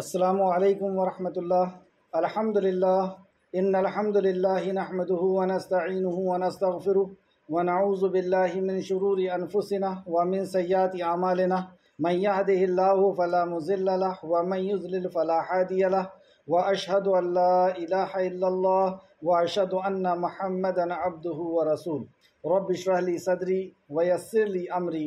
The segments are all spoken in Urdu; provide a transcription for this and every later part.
السلام علیکم ورحمۃ اللہ۔ الحمد للہ ان الحمد للہ نحمده ونستعینه ونستغفره ونعوذ باللہ من شرور انفسنا ومن سیئات اعمالنا۔ من يهده الله فلا مضل له ومن يضلل فلا هادي له۔ واشهد ان لا اله الا الله واشهد ان محمدا عبده ورسوله رب اشرح لي صدري ويسر لي امري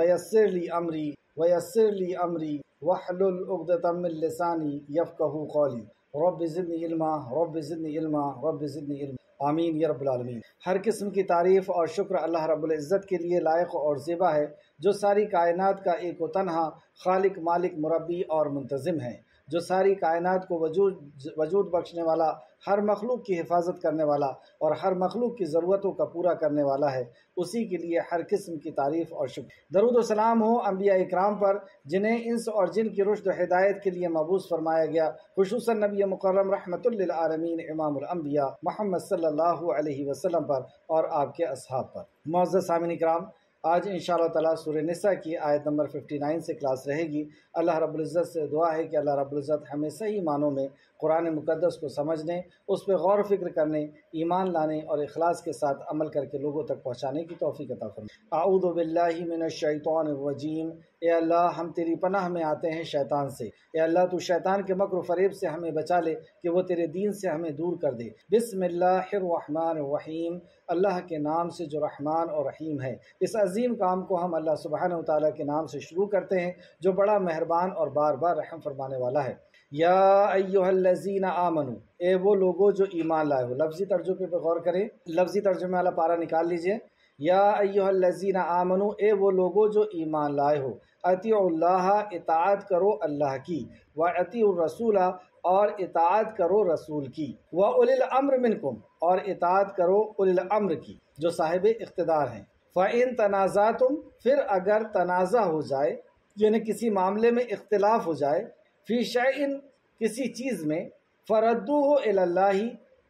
ويسر لي امري ويسر لي امري وحل عقدة السانی لساني يفقهوا رب زدنی علما، رب زدنی علما، رب زدنی علم آمین یا رب العالمین. ہر قسم کی تعریف اور شکر اللہ رب العزت کے لیے لائق اور زیبا ہے، جو ساری کائنات کا ایک و تنہا خالق، مالک، مربی اور منتظم ہے۔ جو ساری کائنات کو وجود وجود بخشنے والا ہر مخلوق کی حفاظت کرنے والا اور ہر مخلوق کی ضرورتوں کا پورا کرنے والا ہے۔ اسی کے لیے ہر قسم کی تعریف اور شکر۔ درود و سلام ہو انبیاء اکرام پر، جنہیں انس اور جن کی رشد و ہدایت کے لیے مبوس فرمایا گیا، خصوصاً نبی مکرم رحمۃ للعالمین امام الانبیاء محمد صلی اللہ علیہ وسلم پر اور آپ کے اصحاب پر۔ معزز سامعین اکرام، آج ان شاء اللہ تعالیٰ سورہ نساء کی آیت نمبر 59 سے کلاس رہے گی۔ اللہ رب العزت سے دعا ہے کہ اللہ رب العزت ہمیں صحیح معنوں میں قرآن مقدس کو سمجھنے اس پہ غور و فکر کرنے ایمان لانے اور اخلاص کے ساتھ عمل کر کے لوگوں تک پہنچانے کی توفیق عطا فرمائے۔ اعوذ باللہ من الشیطان الرجیم۔ اے اللہ، ہم تیری پناہ میں آتے ہیں شیطان سے۔ اے اللہ، تو شیطان کے مکر و فریب سے ہمیں بچا لے کہ وہ تیرے دین سے ہمیں دور کر دے۔ بسم اللہ الرحمن الرحیم۔ اللہ کے نام سے جو رحمان اور رحیم ہے۔ اس عظیم کام کو ہم اللہ سبحانہ و تعالیٰ کے نام سے شروع کرتے ہیں، جو بڑا مہربان مہربان اور بار بار رحم فرمانے والا ہے۔ یا ایوہ الذین آمنو، اے وہ لوگو جو ایمان لائے ہو۔ لفظی ترجمے پہ غور کریں۔ لفظی ترجمے والا پارا نکال لیجیے۔ یا ایوہ الذین آمنو، اے وہ لوگو جو ایمان لائے ہو۔ اطیع اللہ، اطاعت کرو اللہ کی۔ و اطیع الرسول، اور اطاعت کرو رسول کی۔ و اول الامر منکم، اور اطاعت کرو اول الامر کی، جو صاحب اقتدار ہیں۔ فَإِن تنازعتم، پھر اگر تنازع ہو جائے یعنی کسی معاملے میں اختلاف ہو جائے، فی شعین کسی چیز میں فردو ہو اللہ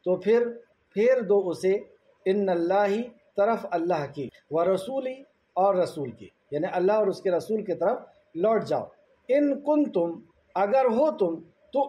تو پھر، پھیر دو اسے، ان اللہ طرف اللہ کی و رسولی اور رسول کی یعنی اللہ اور اس کے رسول کی طرف لوٹ جاؤ۔ ان کن تم اگر ہو تم تو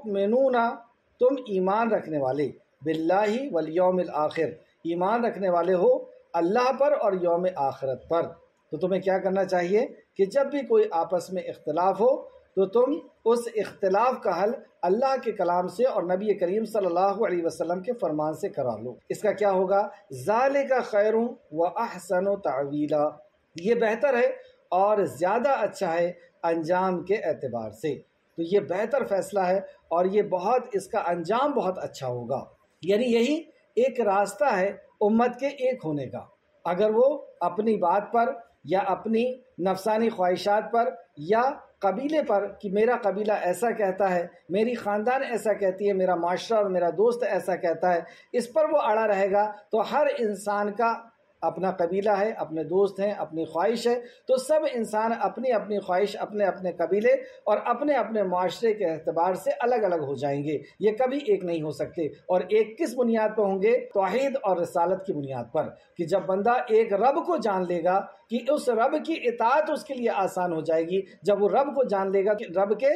تم ایمان رکھنے والے باللہ والیوم الآخر ایمان رکھنے والے ہو اللہ پر اور یوم آخرت پر۔ تو تمہیں کیا کرنا چاہیے کہ جب بھی کوئی آپس میں اختلاف ہو، تو تم اس اختلاف کا حل اللہ کے کلام سے اور نبی کریم صلی اللہ علیہ وسلم کے فرمان سے کرا لو۔ اس کا کیا ہوگا؟ ظال کا خیر و احسن و تعویلا۔ یہ بہتر ہے اور زیادہ اچھا ہے انجام کے اعتبار سے۔ تو یہ بہتر فیصلہ ہے اور یہ بہت، اس کا انجام بہت اچھا ہوگا۔ یعنی یہی ایک راستہ ہے امت کے ایک ہونے کا۔ اگر وہ اپنی بات پر یا اپنی نفسانی خواہشات پر یا قبیلے پر کہ میرا قبیلہ ایسا کہتا ہے، میری خاندان ایسا کہتی ہے، میرا معاشرہ اور میرا دوست ایسا کہتا ہے، اس پر وہ اڑا رہے گا تو ہر انسان کا اپنا قبیلہ ہے، اپنے دوست ہیں، اپنی خواہش ہے۔ تو سب انسان اپنی اپنی خواہش، اپنے اپنے قبیلے اور اپنے اپنے معاشرے کے اعتبار سے الگ الگ ہو جائیں گے۔ یہ کبھی ایک نہیں ہو سکتے۔ اور ایک کس بنیاد پر ہوں گے؟ توحید اور رسالت کی بنیاد پر۔ کہ جب بندہ ایک رب کو جان لے گا کہ اس رب کی اطاعت اس کے لیے آسان ہو جائے گی۔ جب وہ رب کو جان لے گا کہ رب کے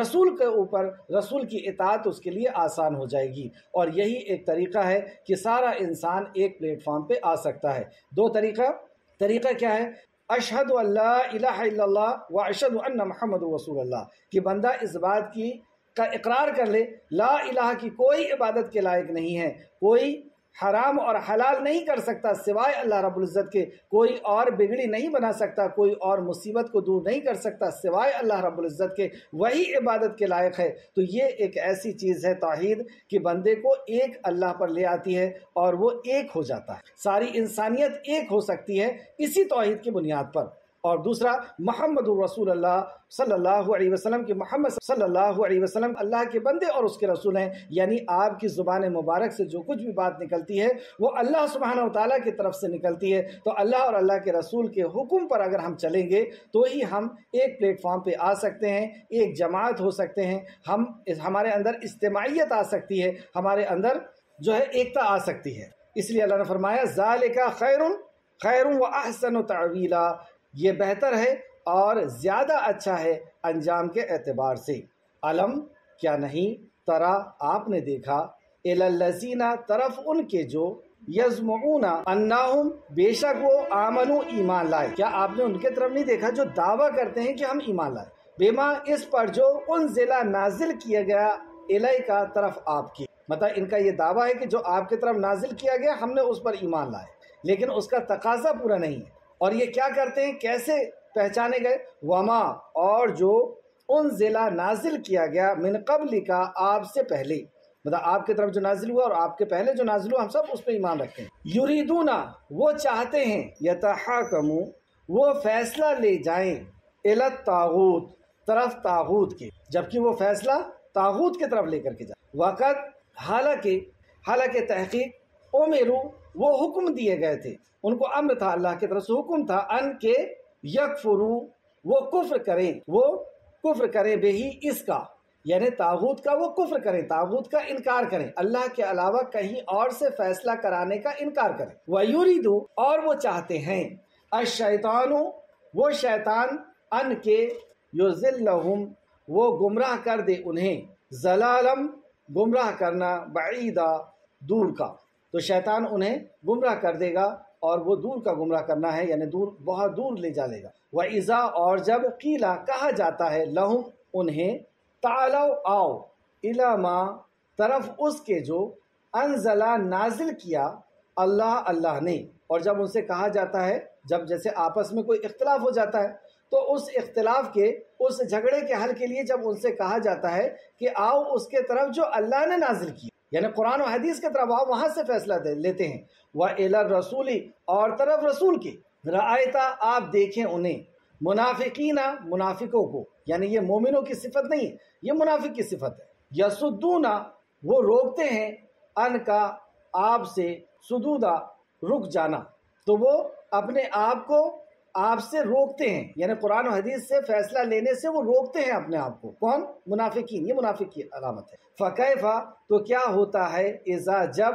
رسول کے اوپر رسول کی اطاعت اس کے لیے آسان ہو جائے گی۔ اور یہی ایک طریقہ ہے کہ سارا انسان ایک پلیٹ فارم پہ آ سکتا ہے۔ دو طریقہ طریقہ کیا ہے؟ اشہد اللہ الہ الا اللہ و اشد ان محمد رسول اللہ۔ کہ بندہ اس بات کی، کا اقرار کر لے، لا الہ کی کوئی عبادت کے لائق نہیں ہے۔ کوئی حرام اور حلال نہیں کر سکتا، سوائے اللہ رب العزت کے، کوئی اور بگڑی نہیں بنا سکتا، کوئی اور مصیبت کو دور نہیں کر سکتا، سوائے اللہ رب العزت کے، وہی عبادت کے لائق ہے۔ تو یہ ایک ایسی چیز ہے توحید کہ بندے کو ایک اللہ پر لے آتی ہے اور وہ ایک ہو جاتا ہے۔ ساری انسانیت ایک ہو سکتی ہے اسی توحید کی بنیاد پر۔ اور دوسرا محمد الرسول اللہ صلی اللہ علیہ وسلم کہ محمد صلی اللہ علیہ وسلم اللہ کے بندے اور اس کے رسول ہیں۔ یعنی آپ کی زبان مبارک سے جو کچھ بھی بات نکلتی ہے، وہ اللہ سبحانہ و تعالیٰ کی طرف سے نکلتی ہے۔ تو اللہ اور اللہ کے رسول کے حکم پر اگر ہم چلیں گے، تو ہی ہم ایک پلیٹ فارم پہ آ سکتے ہیں، ایک جماعت ہو سکتے ہیں۔ ہم ہمارے اندر اجتماعیت آ سکتی ہے، ہمارے اندر جو ہے ایکتا آ سکتی ہے۔ اس لیے اللہ نے فرمایا ذالک خیر خیر و احسن و تعویلا۔ یہ بہتر ہے اور زیادہ اچھا ہے انجام کے اعتبار سے۔ علم، کیا نہیں؟ ترا آپ نے دیکھا۔ الزینہ طرف ان کے جو یزمعون، انہم، بے شک وہ آمنو ایمان لائے۔ کیا آپ نے ان کے طرف نہیں دیکھا جو دعویٰ کرتے ہیں کہ ہم ایمان لائے بیما، اس پر جو ان ضلع نازل کیا گیا الہ کا طرف آپ کی۔ مطلب ان کا یہ دعویٰ ہے کہ جو آپ کی طرف نازل کیا گیا، ہم نے اس پر ایمان لائے۔ لیکن اس کا تقاضا پورا نہیں۔ ہے اور یہ کیا کرتے ہیں؟ کیسے پہچانے گئے؟ وما، اور جو ان ضلع نازل کیا گیا من قبل کا آپ سے پہلے۔ مطلب آپ کی طرف جو نازل ہوا اور آپ کے پہلے جو نازل ہوا، ہم سب اس پہ ایمان رکھتے ہیں۔ یریدونا وہ چاہتے ہیں، یتحاکمو، وہ فیصلہ لے جائیں الت تاغوت طرف تاغوت کے، جبکہ وہ فیصلہ تاغوت کی طرف لے کر کے جائیں وقت، حالانکہ حالانکہ تحقیق او میرو وہ حکم دیے گئے تھے۔ ان کو امر تھا، اللہ کی طرف سے حکم تھا، ان کے یکفرو وہ کفر کریں، وہ کفر کریں بے ہی اس کا۔ یعنی تاغوت کا وہ کفر کریں، تاغوت کا انکار کریں۔ اللہ کے علاوہ کہیں اور سے فیصلہ کرانے کا انکار کریں۔ وَيُرِدُ اور وہ چاہتے ہیں۔ الشیطانو، وہ شیطان، ان کے یُزِلَّهُمْ وہ گمراہ کر دے انہیں۔ زلالم، گمراہ کرنا، بعیدہ، دور کا۔ تو شیطان انہیں گمراہ کر دے گا اور وہ دور کا گمراہ کرنا ہے یعنی دور، بہت دور لے جا لے گا۔ وہ ایزا اور جب قیلا کہا جاتا ہے لہم انہیں تعالو، آؤ علما طرف، اس کے جو انزلہ نازل کیا، اللہ اللہ نے۔ اور جب ان سے کہا جاتا ہے، جب جیسے آپس میں کوئی اختلاف ہو جاتا ہے، تو اس اختلاف کے، اس جھگڑے کے حل کے لیے جب ان سے کہا جاتا ہے کہ آؤ اس کے طرف جو اللہ نے نازل کیا۔ یعنی قرآن و حدیث کے طرف آؤ وہاں سے فیصلہ لیتے ہیں۔ وہ الر رسولی اور طرف رسول کی۔ رعایتا آپ دیکھیں انہیں۔ منافقینہ منافقوں کو۔ یعنی یہ مومنوں کی صفت نہیں ہے، یہ منافق کی صفت ہے۔ یسدونا وہ روکتے ہیں ان کا آپ سے سدودا رک جانا۔ تو وہ اپنے آپ کو آپ سے روکتے ہیں۔ یعنی قرآن و حدیث سے فیصلہ لینے سے وہ روکتے ہیں اپنے آپ کو۔ کون؟ منافقین۔ یہ منافق کی علامت ہے۔ فقیفہ تو کیا ہوتا ہے؟ ازا جب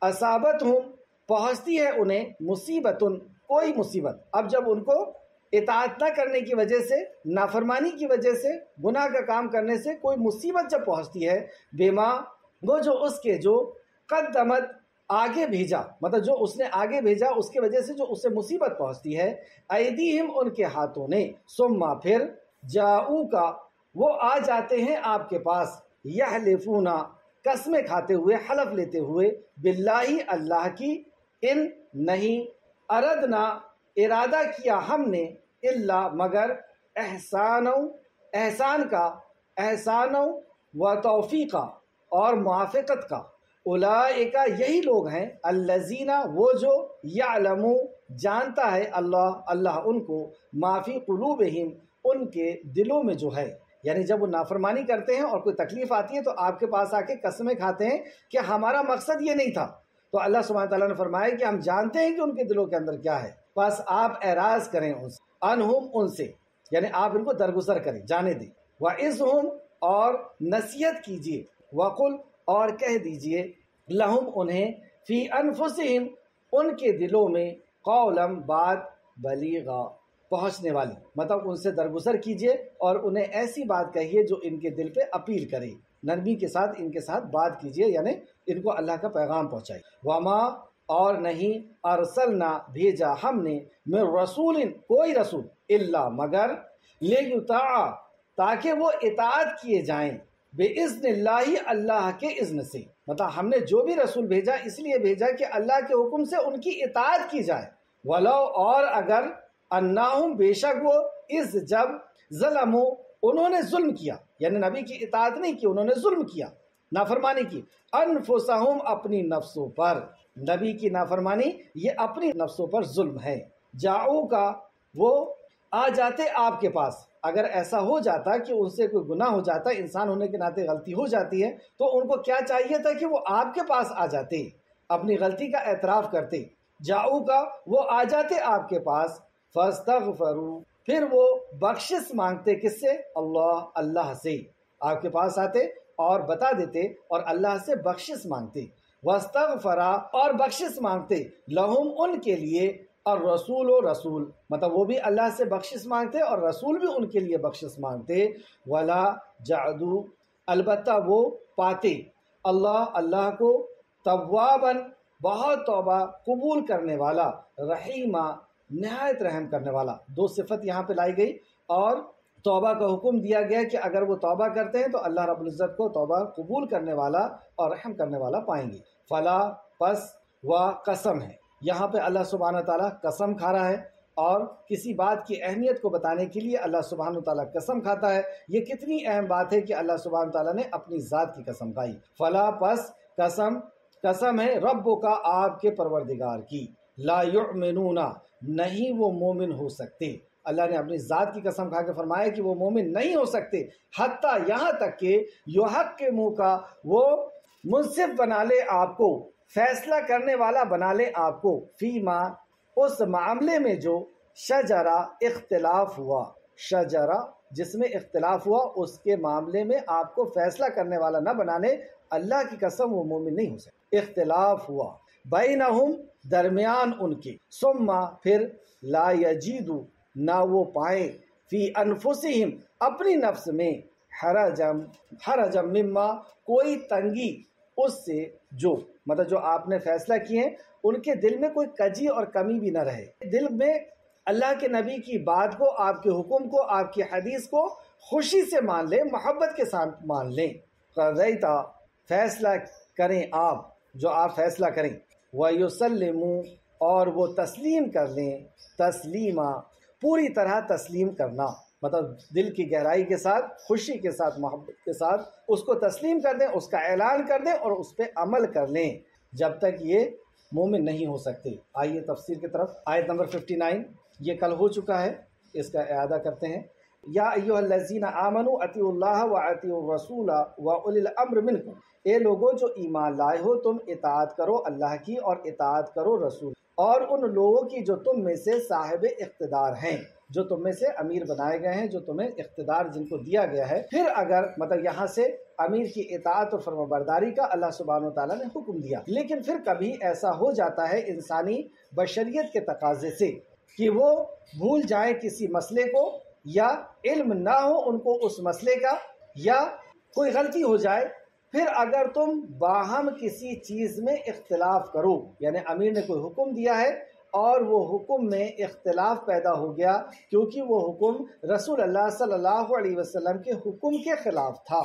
اصابت ہوں پہنچتی ہے انہیں مصیبت، کوئی مصیبت۔ اب جب ان کو اطاعت نہ کرنے کی وجہ سے، نافرمانی کی وجہ سے، گناہ کا کام کرنے سے کوئی مصیبت جب پہنچتی ہے بیما وہ جو اس کے جو قدمت آگے بھیجا مطلب جو اس نے آگے بھیجا، اس کی وجہ سے جو اسے مصیبت پہنچتی ہے، ایدیہم ان کے ہاتھوں نے۔ سما پھر جاؤ کا وہ آ جاتے ہیں آپ کے پاس۔ یہ لفونا قسمیں کھاتے ہوئے، حلف لیتے ہوئے۔ باللہ اللہ کی ان نہیں، اردنا، ارادہ کیا ہم نے اللہ مگر احسان احسان کا احسان و توفیقہ اور موافقت کا۔ اولائکا یہی لوگ ہیں الزینہ وہ جو یعلمو، جانتا ہے اللہ اللہ ان کو معافی قلوبہم، ان کے دلوں میں جو ہے۔ یعنی جب وہ نافرمانی کرتے ہیں اور کوئی تکلیف آتی ہے تو آپ کے پاس آ کے قسمیں کھاتے ہیں کہ ہمارا مقصد یہ نہیں تھا۔ تو اللہ سبحانہ تعالیٰ نے فرمایا کہ ہم جانتے ہیں کہ ان کے دلوں کے اندر کیا ہے۔ بس آپ اعراض کریں ان سے، انہم ان سے۔ یعنی آپ ان کو درگزر کریں، جانے دیں۔ وَإِذْهُمْ اور نصیحت کیجیے۔ وقل اور کہہ دیجیے، لہم انہیں فی انفسہم، ان کے دلوں میں قولم بات بلیغا پہنچنے والی۔ مطلب ان سے درگزر کیجیے اور انہیں ایسی بات کہیے جو ان کے دل پہ اپیل کرے۔ نرمی کے ساتھ، ان کے ساتھ بات کیجیے یعنی ان کو اللہ کا پیغام پہنچائے۔ وما اور نہیں، ارسلنا، بھیجا ہم نے میں رسول، کوئی رسول اللہ مگر لے تاکہ وہ اطاعت کیے جائیں۔ بے عزن اللہ اللہ کے اذن سے۔ مطلب ہم نے جو بھی رسول بھیجا، اس لیے بھیجا کہ اللہ کے حکم سے ان کی اطاعت کی جائے۔ ولو اور اگر انہم بے شک وہ اس جب ظلم انہوں نے ظلم کیا۔ یعنی نبی کی اطاعت نہیں کی، انہوں نے ظلم کیا، نافرمانی کی۔ انفسہم اپنی نفسوں پر۔ نبی کی نافرمانی، یہ اپنی نفسوں پر ظلم ہے۔ جاؤ کا وہ آ جاتے آپ کے پاس۔ اگر ایسا ہو جاتا کہ ان سے کوئی گناہ ہو جاتا، انسان ہونے کے ناطے غلطی ہو جاتی ہے، تو ان کو کیا چاہیے تھا کہ وہ آپ کے پاس آ جاتے، اپنی غلطی کا اعتراف کرتے۔ جاؤ کا وہ آ جاتے آپ کے پاس۔ فستغفرو پھر وہ بخشش مانگتے کس سے؟ اللہ اللہ سے۔ آپ کے پاس آتے اور بتا دیتے اور اللہ سے بخشش مانگتے۔ وسطرا اور بخشش مانگتے۔ لہم ان کے لیے اور رسول و رسول۔ مطلب وہ بھی اللہ سے بخشش مانگتے اور رسول بھی ان کے لیے بخشش مانگتے۔ ولا جادو البتہ وہ پاتے۔ اللہ اللہ کو طوابن بہت توبہ قبول کرنے والا، رحیمہ، نہایت رحم کرنے والا۔ دو صفت یہاں پہ لائی گئی۔ اور توبہ کا حکم دیا گیا کہ اگر وہ توبہ کرتے ہیں تو اللہ رب العزت کو توبہ قبول کرنے والا اور رحم کرنے والا پائیں گے۔ فلا، پس، و، قسم ہے۔ یہاں پہ اللہ سبحانہ تعالیٰ قسم کھا رہا ہے اور کسی بات کی اہمیت کو بتانے کے لیے اللہ سبحانہ تعالیٰ قسم کھاتا ہے۔ یہ کتنی اہم بات ہے کہ اللہ سبحانہ تعالیٰ نے اپنی ذات کی قسم کھائی۔ فلا پس قسم قسم ہے رب کا آپ کے پروردگار کی۔ لا یؤمنون نہیں وہ مومن ہو سکتے۔ اللہ نے اپنی ذات کی قسم کھا کے فرمایا کہ وہ مومن نہیں ہو سکتے۔ حتیٰ یہاں تک کہ یو حق کے منہ کا وہ منصف بنا لے آپ کو۔ فیصلہ کرنے والا بنا لے آپ کو، فی ماں اس معاملے میں جو شجرا اختلاف ہوا۔ شجرا جس میں اختلاف ہوا، اس کے معاملے میں آپ کو فیصلہ کرنے والا نہ بنانے اللہ کی قسم وہ مومن نہیں ہو سکتے اختلاف ہوا۔ بینہم درمیان ان کے۔ سما پھر لا یجیدو نہ وہ پائیں۔ فی انفسہم، اپنی نفس میں۔ حرجم حرجم مما، کوئی تنگی اس سے جو مطلب جو آپ نے فیصلہ کیے ہیں، ان کے دل میں کوئی کجی اور کمی بھی نہ رہے۔ دل میں اللہ کے نبی کی بات کو، آپ کے حکم کو، آپ کی حدیث کو خوشی سے مان لیں، محبت کے ساتھ مان لیں۔ قضیتا، فیصلہ کریں آپ، جو آپ فیصلہ کریں۔ وَيُسَلِّمُ اور وہ تسلیم کر لیں۔ تسلیمہ پوری طرح تسلیم کرنا۔ مطلب دل کی گہرائی کے ساتھ، خوشی کے ساتھ، محبت کے ساتھ اس کو تسلیم کر دیں، اس کا اعلان کر دیں اور اس پہ عمل کر لیں۔ جب تک یہ مومن نہیں ہو سکتے۔ آئیے تفسیر کی طرف۔ آیت نمبر 59 یہ کل ہو چکا ہے۔ اس کا اعادہ کرتے ہیں۔ یا ایوہ الذین آمنوا اطیعوا اللہ و اطیعوا الرسول و اولی الامر منکم۔ اے لوگوں جو ایمان لائے ہو، تم اطاعت کرو اللہ کی اور اطاعت کرو رسول۔ اور ان لوگوں کی جو تم میں سے صاحب اقتدار ہیں۔ جو تم میں سے امیر بنائے گئے ہیں، جو تمہیں اقتدار جن کو دیا گیا ہے، پھر اگر مطلب یہاں سے امیر کی اطاعت اور فرما برداری کا اللہ سبحانہ و تعالیٰ نے حکم دیا۔ لیکن پھر کبھی ایسا ہو جاتا ہے انسانی بشریت کے تقاضے سے کہ وہ بھول جائیں کسی مسئلے کو، یا علم نہ ہو ان کو اس مسئلے کا، یا کوئی غلطی ہو جائے۔ پھر اگر تم باہم کسی چیز میں اختلاف کرو یعنی امیر نے کوئی حکم دیا ہے اور وہ حکم میں اختلاف پیدا ہو گیا کیونکہ وہ حکم رسول اللہ صلی اللہ علیہ وسلم کے حکم کے خلاف تھا۔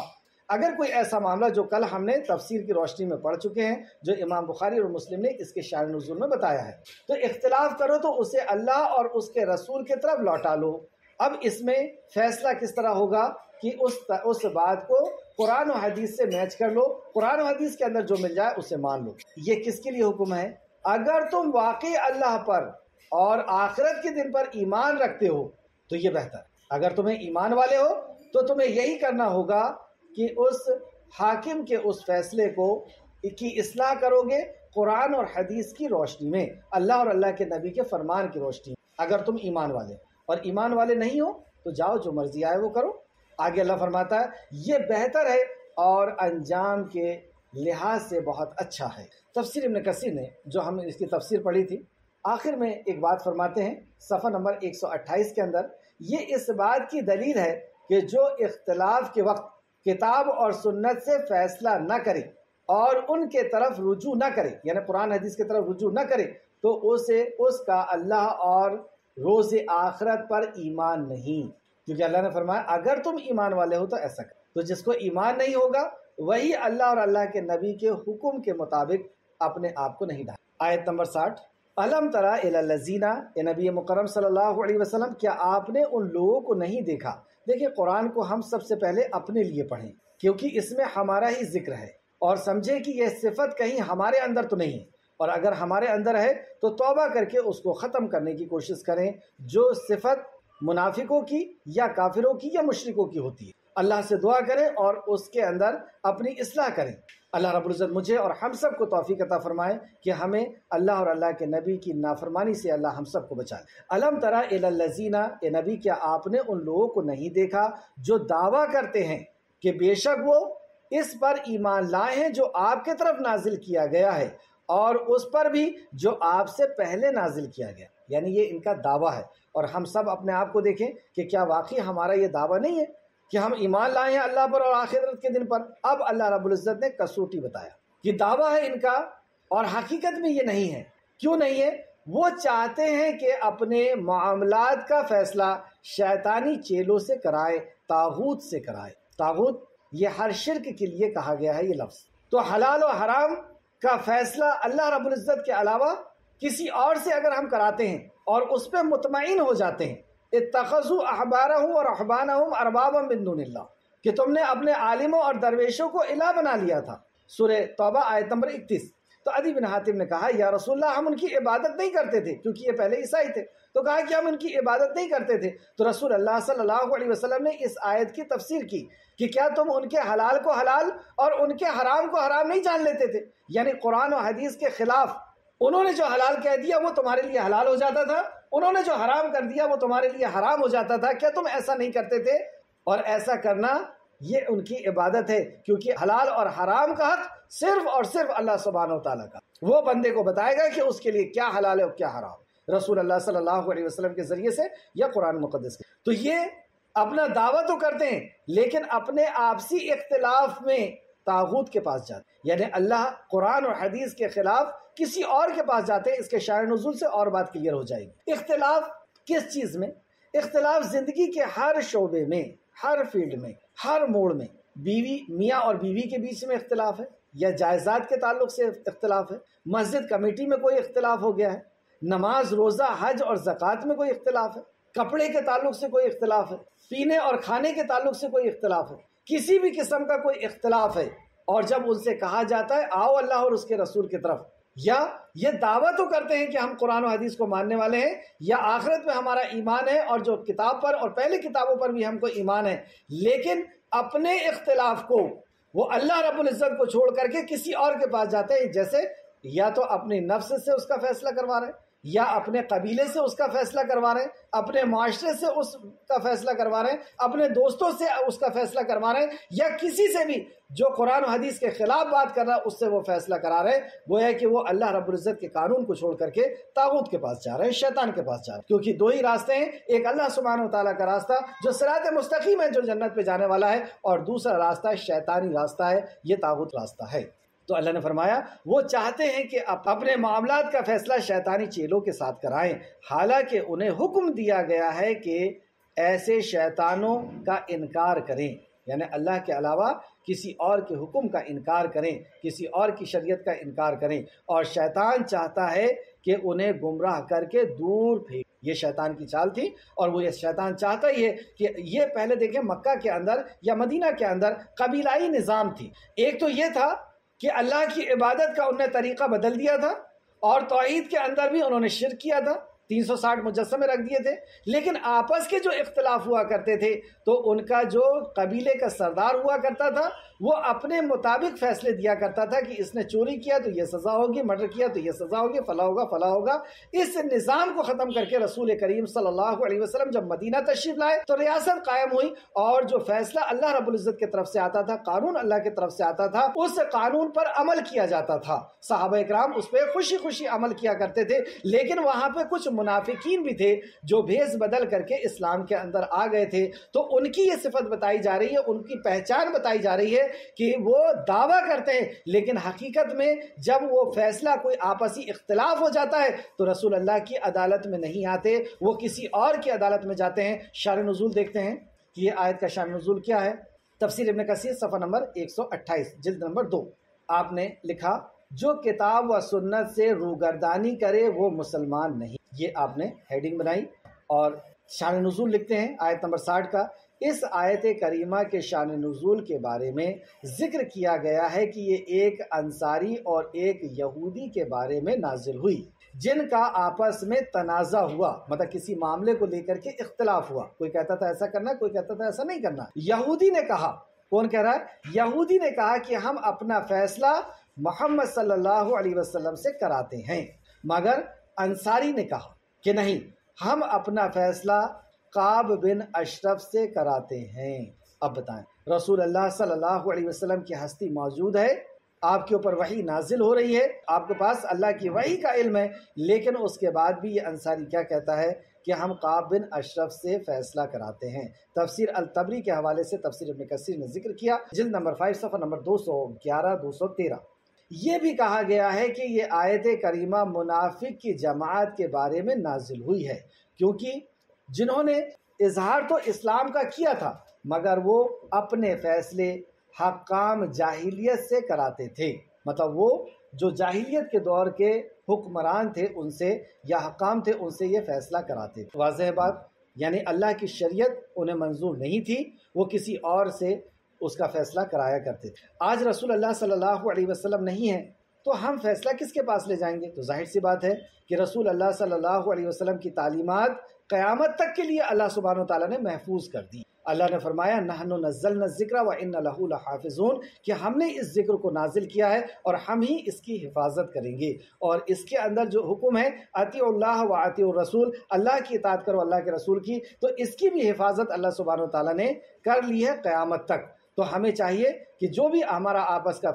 اگر کوئی ایسا معاملہ جو کل ہم نے تفسیر کی روشنی میں پڑھ چکے ہیں، جو امام بخاری اور مسلم نے اس کے شان نزول میں بتایا ہے، تو اختلاف کرو تو اسے اللہ اور اس کے رسول کی طرف لوٹا لو۔ اب اس میں فیصلہ کس طرح ہوگا کہ اس اس بات کو قرآن و حدیث سے میچ کر لو، قرآن و حدیث کے اندر جو مل جائے اسے مان لو۔ یہ کس کے لیے حکم ہے؟ اگر تم واقعی اللہ پر اور آخرت کے دن پر ایمان رکھتے ہو، تو یہ بہتر۔ اگر تمہیں ایمان والے ہو، تو تمہیں یہی کرنا ہوگا کہ اس حاکم کے اس فیصلے کو کی اصلاح کرو گے قرآن اور حدیث کی روشنی میں، اللہ اور اللہ کے نبی کے فرمان کی روشنی میں۔ اگر تم ایمان والے اور ایمان والے نہیں ہو، تو جاؤ، جو مرضی آئے وہ کرو۔ آگے اللہ فرماتا ہے، یہ بہتر ہے اور انجام کے لحاظ سے بہت اچھا ہے۔ تفسیر ابن کثیر نے جو ہم اس کی تفسیر پڑھی تھی، آخر میں ایک بات فرماتے ہیں، صفحہ نمبر 128 کے اندر، یہ اس بات کی دلیل ہے کہ جو اختلاف کے وقت کتاب اور سنت سے فیصلہ نہ کرے اور ان کے طرف رجوع نہ کرے یعنی قرآن حدیث کی طرف رجوع نہ کرے، تو اسے، اس کا اللہ اور روز آخرت پر ایمان نہیں۔ کیونکہ اللہ نے فرمایا، اگر تم ایمان والے ہو تو ایسا کر۔ تو جس کو ایمان نہیں ہوگا، وہی اللہ اور اللہ کے نبی کے حکم کے مطابق اپنے آپ کو نہیں ڈالا آیت نمبر ساٹھ علم ترا الزینہ نبی مکرم صلی اللہ علیہ وسلم، کیا آپ نے ان لوگوں کو نہیں دیکھا؟ دیکھیں، قرآن کو ہم سب سے پہلے اپنے لیے پڑھیں، کیونکہ اس میں ہمارا ہی ذکر ہے۔ اور سمجھیں کہ یہ صفت کہیں ہمارے اندر تو نہیں اور اگر ہمارے اندر ہے، تو توبہ کر کے اس کو ختم کرنے کی کوشش کریں، جو صفت منافقوں کی یا کافروں کی یا مشرقوں کی ہوتی ہے۔ اللہ سے دعا کریں اور اس کے اندر اپنی اصلاح کریں۔ اللہ رب العزت مجھے اور ہم سب کو توفیق عطا فرمائے کہ ہمیں اللہ اور اللہ کے نبی کی نافرمانی سے اللہ ہم سب کو بچائے علم ترا الزینہ اے نبی، کیا آپ نے ان لوگوں کو نہیں دیکھا جو دعویٰ کرتے ہیں کہ بے شک وہ اس پر ایمان لائے ہیں جو آپ کے طرف نازل کیا گیا ہے اور اس پر بھی جو آپ سے پہلے نازل کیا گیا۔ یعنی یہ ان کا دعویٰ ہے۔ اور ہم سب اپنے آپ کو دیکھیں کہ کیا واقعی ہمارا یہ دعویٰ نہیں ہے؟ کہ ہم ایمان لائے ہیں اللہ پر اور آخرت کے دن پر۔ اب اللہ رب العزت نے کسوٹی بتایا یہ دعویٰ ہے ان کا اور حقیقت میں یہ نہیں ہے۔ کیوں نہیں ہے؟ وہ چاہتے ہیں کہ اپنے معاملات کا فیصلہ شیطانی چیلوں سے کرائے، تاغوت سے کرائے۔ تاغوت، یہ ہر شرک کے لیے کہا گیا ہے یہ لفظ۔ تو حلال و حرام کا فیصلہ اللہ رب العزت کے علاوہ کسی اور سے اگر ہم کراتے ہیں اور اس پہ مطمئن ہو جاتے ہیں اتخذو احبارہم اور احبانہم اربابا من دون اللہ، کہ تم نے اپنے عالموں اور درویشوں کو الہ بنا لیا تھا۔ سورہ توبہ آیت نمبر اکتیس۔ تو عدی بن حاتم نے کہا، یا رسول اللہ، ہم ان کی عبادت نہیں کرتے تھے، کیونکہ یہ پہلے عیسائی تھے۔ تو کہا کہ ہم ان کی عبادت نہیں کرتے تھے۔ تو رسول اللہ صلی اللہ علیہ وسلم نے اس آیت کی تفسیر کی کہ کیا تم ان کے حلال کو حلال اور ان کے حرام کو حرام نہیں جان لیتے تھے؟ یعنی قرآن و حدیث کے خلاف انہوں نے جو حلال کہہ دیا، وہ تمہارے لیے حلال ہو جاتا تھا۔ انہوں نے جو حرام کر دیا وہ تمہارے لیے حرام ہو جاتا تھا، کیا تم ایسا نہیں کرتے تھے؟ اور ایسا کرنا یہ ان کی عبادت ہے، کیونکہ حلال اور حرام کا حق صرف اور صرف اللہ سبحانہ و تعالیٰ کا۔ وہ بندے کو بتائے گا کہ اس کے لیے کیا حلال ہے اور کیا حرام۔ رسول اللہ صلی اللہ علیہ وسلم کے ذریعے سے یا قرآن مقدس کے۔ تو یہ اپنا دعویٰ تو کرتے ہیں، لیکن اپنے آپسی اختلاف میں تاغوت کے پاس جاتے یعنی اللہ قرآن اور حدیث کے خلاف کسی اور کے پاس جاتے ہیں، اس کے شاعر نزول سے اور بات کلیئر ہو جائے گی۔ اختلاف کس چیز میں؟ اختلاف زندگی کے ہر شعبے میں، ہر فیلڈ میں، ہر موڑ میں۔ بیوی، میاں اور بیوی کے بیچ میں اختلاف ہے یا جائزات کے تعلق سے اختلاف ہے؟ مسجد کمیٹی میں کوئی اختلاف ہو گیا ہے؟ نماز، روزہ، حج اور زکوٰۃ میں کوئی اختلاف ہے؟ کپڑے کے تعلق سے کوئی اختلاف ہے؟ پینے اور کھانے کے تعلق سے کوئی اختلاف ہے؟ کسی بھی قسم کا کوئی اختلاف ہے اور جب ان سے کہا جاتا ہے، آؤ اللہ اور اس کے رسول کی طرف۔ یا یہ دعویٰ تو کرتے ہیں کہ ہم قرآن و حدیث کو ماننے والے ہیں، یا آخرت میں ہمارا ایمان ہے اور جو کتاب پر اور پہلے کتابوں پر بھی ہم کو ایمان ہے۔ لیکن اپنے اختلاف کو، وہ اللہ رب العزت کو چھوڑ کر کے کسی اور کے پاس جاتے ہیں، جیسے یا تو اپنی نفس سے اس کا فیصلہ کروا رہے ہیں۔ یا اپنے قبیلے سے اس کا فیصلہ کروا رہے ہیں، اپنے معاشرے سے اس کا فیصلہ کروا رہے ہیں، اپنے دوستوں سے اس کا فیصلہ کروا رہے ہیں، یا کسی سے بھی جو قرآن و حدیث کے خلاف بات کر رہا ہے، اس سے وہ فیصلہ کرا رہے ہیں۔ وہ ہے کہ وہ اللہ رب العزت کے قانون کو چھوڑ کر کے تاغوت کے پاس جا رہے ہیں، شیطان کے پاس جا رہے ہیں۔ کیونکہ دو ہی راستے ہیں، ایک اللہ سبحانہ و تعالیٰ کا راستہ جو سرات مستقیم ہے، جو جنت پہ جانے والا ہے، اور دوسرا راستہ شیطانی راستہ ہے، یہ تاغوت راستہ ہے۔ تو اللہ نے فرمایا، وہ چاہتے ہیں کہ اپنے معاملات کا فیصلہ شیطانی چیلوں کے ساتھ کرائیں۔ حالانکہ انہیں حکم دیا گیا ہے کہ ایسے شیطانوں کا انکار کریں۔ یعنی اللہ کے علاوہ کسی اور کے حکم کا انکار کریں، کسی اور کی شریعت کا انکار کریں۔ اور شیطان چاہتا ہے کہ انہیں گمراہ کر کے دور پھینک یہ شیطان کی چال تھی اور وہ یہ شیطان چاہتا ہی ہے کہ یہ پہلے دیکھیں مکہ کے اندر یا مدینہ کے اندر قبیلائی نظام تھی۔ ایک تو یہ تھا کہ اللہ کی عبادت کا انہوں نے طریقہ بدل دیا تھا اور توحید کے اندر بھی انہوں نے شرک کیا تھا۔ تین سو ساٹھ مجسمے رکھ دیے تھے۔ لیکن آپس کے جو اختلاف ہوا کرتے تھے تو ان کا جو قبیلے کا سردار ہوا کرتا تھا وہ اپنے مطابق فیصلے دیا کرتا تھا کہ اس نے چوری کیا تو یہ سزا ہوگی مرڈر کیا تو یہ سزا ہوگی، فلاں ہوگا فلاں ہوگا۔ اس نظام کو ختم کر کے رسول کریم صلی اللہ علیہ وسلم جب مدینہ تشریف لائے تو ریاست قائم ہوئی اور جو فیصلہ اللہ رب العزت کی طرف سے آتا تھا، قانون اللہ کی طرف سے آتا تھا، اس قانون پر عمل کیا جاتا تھا۔ صحابہ اکرام اس پہ خوشی خوشی عمل کیا کرتے تھے، لیکن وہاں پہ کچھ منافقین بھی تھے جو بھیس بدل کر کے اسلام کے اندر آ گئے تھے۔ تو ان کی یہ صفت بتائی جا رہی ہے، ان کی پہچان بتائی جا رہی ہے کہ وہ دعویٰ کرتے ہیں، لیکن حقیقت میں جب وہ فیصلہ کوئی آپسی اختلاف ہو جاتا ہے، تو رسول اللہ کی عدالت میں نہیں آتے، وہ کسی اور کی عدالت میں جاتے ہیں۔ شار نزول دیکھتے ہیں کہ یہ آیت کا شان نزول کیا ہے۔ تفسیر ابن کثیر، صفحہ نمبر ایک سو اٹھائیس، جلد نمبر دو۔ آپ نے لکھا، جو کتاب و سنت سے روگردانی کرے، وہ مسلمان نہیں۔ یہ آپ نے ہیڈنگ بنائی اور شان نزول لکھتے ہیں آیت نمبر ساٹھ کا۔ اس آیت کریمہ کے شان نزول کے بارے میں ذکر کیا گیا ہے کہ یہ ایک انصاری اور ایک یہودی کے بارے میں نازل ہوئی، جن کا آپس میں تنازع ہوا مطلب کسی معاملے کو لے کر کے اختلاف ہوا۔ کوئی کہتا تھا ایسا کرنا، کوئی کہتا تھا ایسا نہیں کرنا۔ یہودی نے کہا، کون کہہ رہا ہے؟ یہودی نے کہا کہ ہم اپنا فیصلہ محمد صلی اللہ علیہ وسلم سے کراتے ہیں۔ مگر انصاری نے کہا کہ نہیں، ہم اپنا فیصلہ قاب بن اشرف سے کراتے ہیں۔ اب بتائیں، رسول اللہ صلی اللہ علیہ وسلم کی ہستی موجود ہے، آپ کے اوپر وہی نازل ہو رہی ہے، آپ کے پاس اللہ کی وہی کا علم ہے، لیکن اس کے بعد بھی یہ انصاری کیا کہتا ہے کہ ہم قاب بن اشرف سے فیصلہ کراتے ہیں۔ تفسیر التبری کے حوالے سے تفسیر ابن کثیر نے ذکر کیا، جلد نمبر فائیو صفحہ نمبر دو سو گیارہ، دو سو تیرہ۔ یہ بھی کہا گیا ہے کہ یہ آیت کریمہ منافق کی جماعت کے بارے میں نازل ہوئی ہے، کیونکہ جنہوں نے اظہار تو اسلام کا کیا تھا، مگر وہ اپنے فیصلے حکام جاہلیت سے کراتے تھے۔ مطلب وہ جو جاہلیت کے دور کے حکمران تھے، ان سے یا حکام تھے، ان سے یہ فیصلہ کراتے تھے۔ واضح بات یعنی اللہ کی شریعت انہیں منظور نہیں تھی، وہ کسی اور سے اس کا فیصلہ کرایا کرتے تھے۔ آج رسول اللہ صلی اللہ علیہ وسلم نہیں ہے تو ہم فیصلہ کس کے پاس لے جائیں گے؟ تو ظاہر سی بات ہے کہ رسول اللہ صلی اللہ علیہ وسلم کی تعلیمات قیامت تک کے لیے اللہ سبحانہ و تعالیٰ نے محفوظ کر دی۔ اللہ نے فرمایا نحن نزلنا الذکر و ان له لحافظون، کہ ہم نے اس ذکر کو نازل کیا ہے اور ہم ہی اس کی حفاظت کریں گے۔ اور اس کے اندر جو حکم ہے اطیع اللہ و اطیع الرسول، اللہ کی اطاعت کرو، اللہ کے رسول کی، تو اس کی بھی حفاظت اللہ سبحانہ و تعالیٰ نے کر لی ہے قیامت تک۔ تو ہمیں چاہیے کہ جو بھی ہمارا آپس کا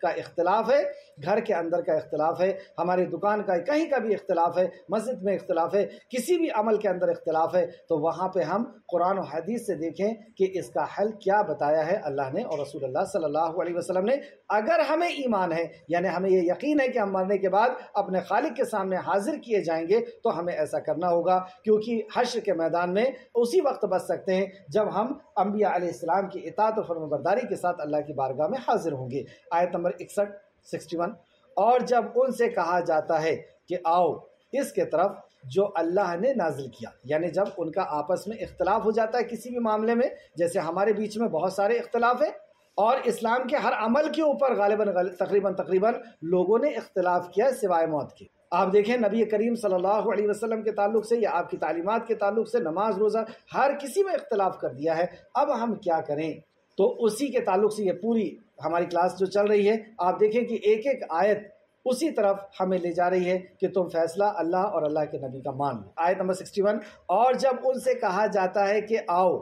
کا اختلاف ہے، گھر کے اندر کا اختلاف ہے، ہماری دکان کا کہیں کا بھی اختلاف ہے، مسجد میں اختلاف ہے، کسی بھی عمل کے اندر اختلاف ہے، تو وہاں پہ ہم قرآن و حدیث سے دیکھیں کہ اس کا حل کیا بتایا ہے اللہ نے اور رسول اللہ صلی اللہ علیہ وسلم نے۔ اگر ہمیں ایمان ہے یعنی ہمیں یہ یقین ہے کہ ہم مرنے کے بعد اپنے خالق کے سامنے حاضر کیے جائیں گے، تو ہمیں ایسا کرنا ہوگا۔ کیونکہ حشر کے میدان میں اسی وقت بچ سکتے ہیں جب ہم انبیاء علیہ السلام کی اطاعت و فرم برداری کے ساتھ اللہ کی کی بارگاہ میں حاضر ہوں گے۔ آیت نمبر اکسٹھ، سکسٹی ون۔ اور جب ان سے کہا جاتا ہے کہ آؤ، اس کے طرف جو اللہ نے نازل کیا یعنی جب ان کا آپس میں اختلاف ہو جاتا ہے کسی بھی معاملے میں، جیسے ہمارے بیچ میں بہت سارے اختلاف ہیں، اور اسلام کے ہر عمل کے اوپر غالباً تقریباً تقریباً لوگوں نے اختلاف کیا سوائے موت کے۔ آپ دیکھیں، نبی کریم صلی اللہ علیہ وسلم کے تعلق سے یا آپ کی تعلیمات کے تعلق سے نماز، روزہ، ہر کسی میں اختلاف کر دیا ہے۔ اب ہم کیا کریں؟ تو اسی کے تعلق سے یہ پوری ہماری کلاس جو چل رہی ہے، آپ دیکھیں کہ ایک ایک آیت اسی طرف ہمیں لے جا رہی ہے کہ تم فیصلہ اللہ اور اللہ کے نبی کا مان لو۔ آیت نمبر سکسٹی ون، اور جب ان سے کہا جاتا ہے کہ آؤ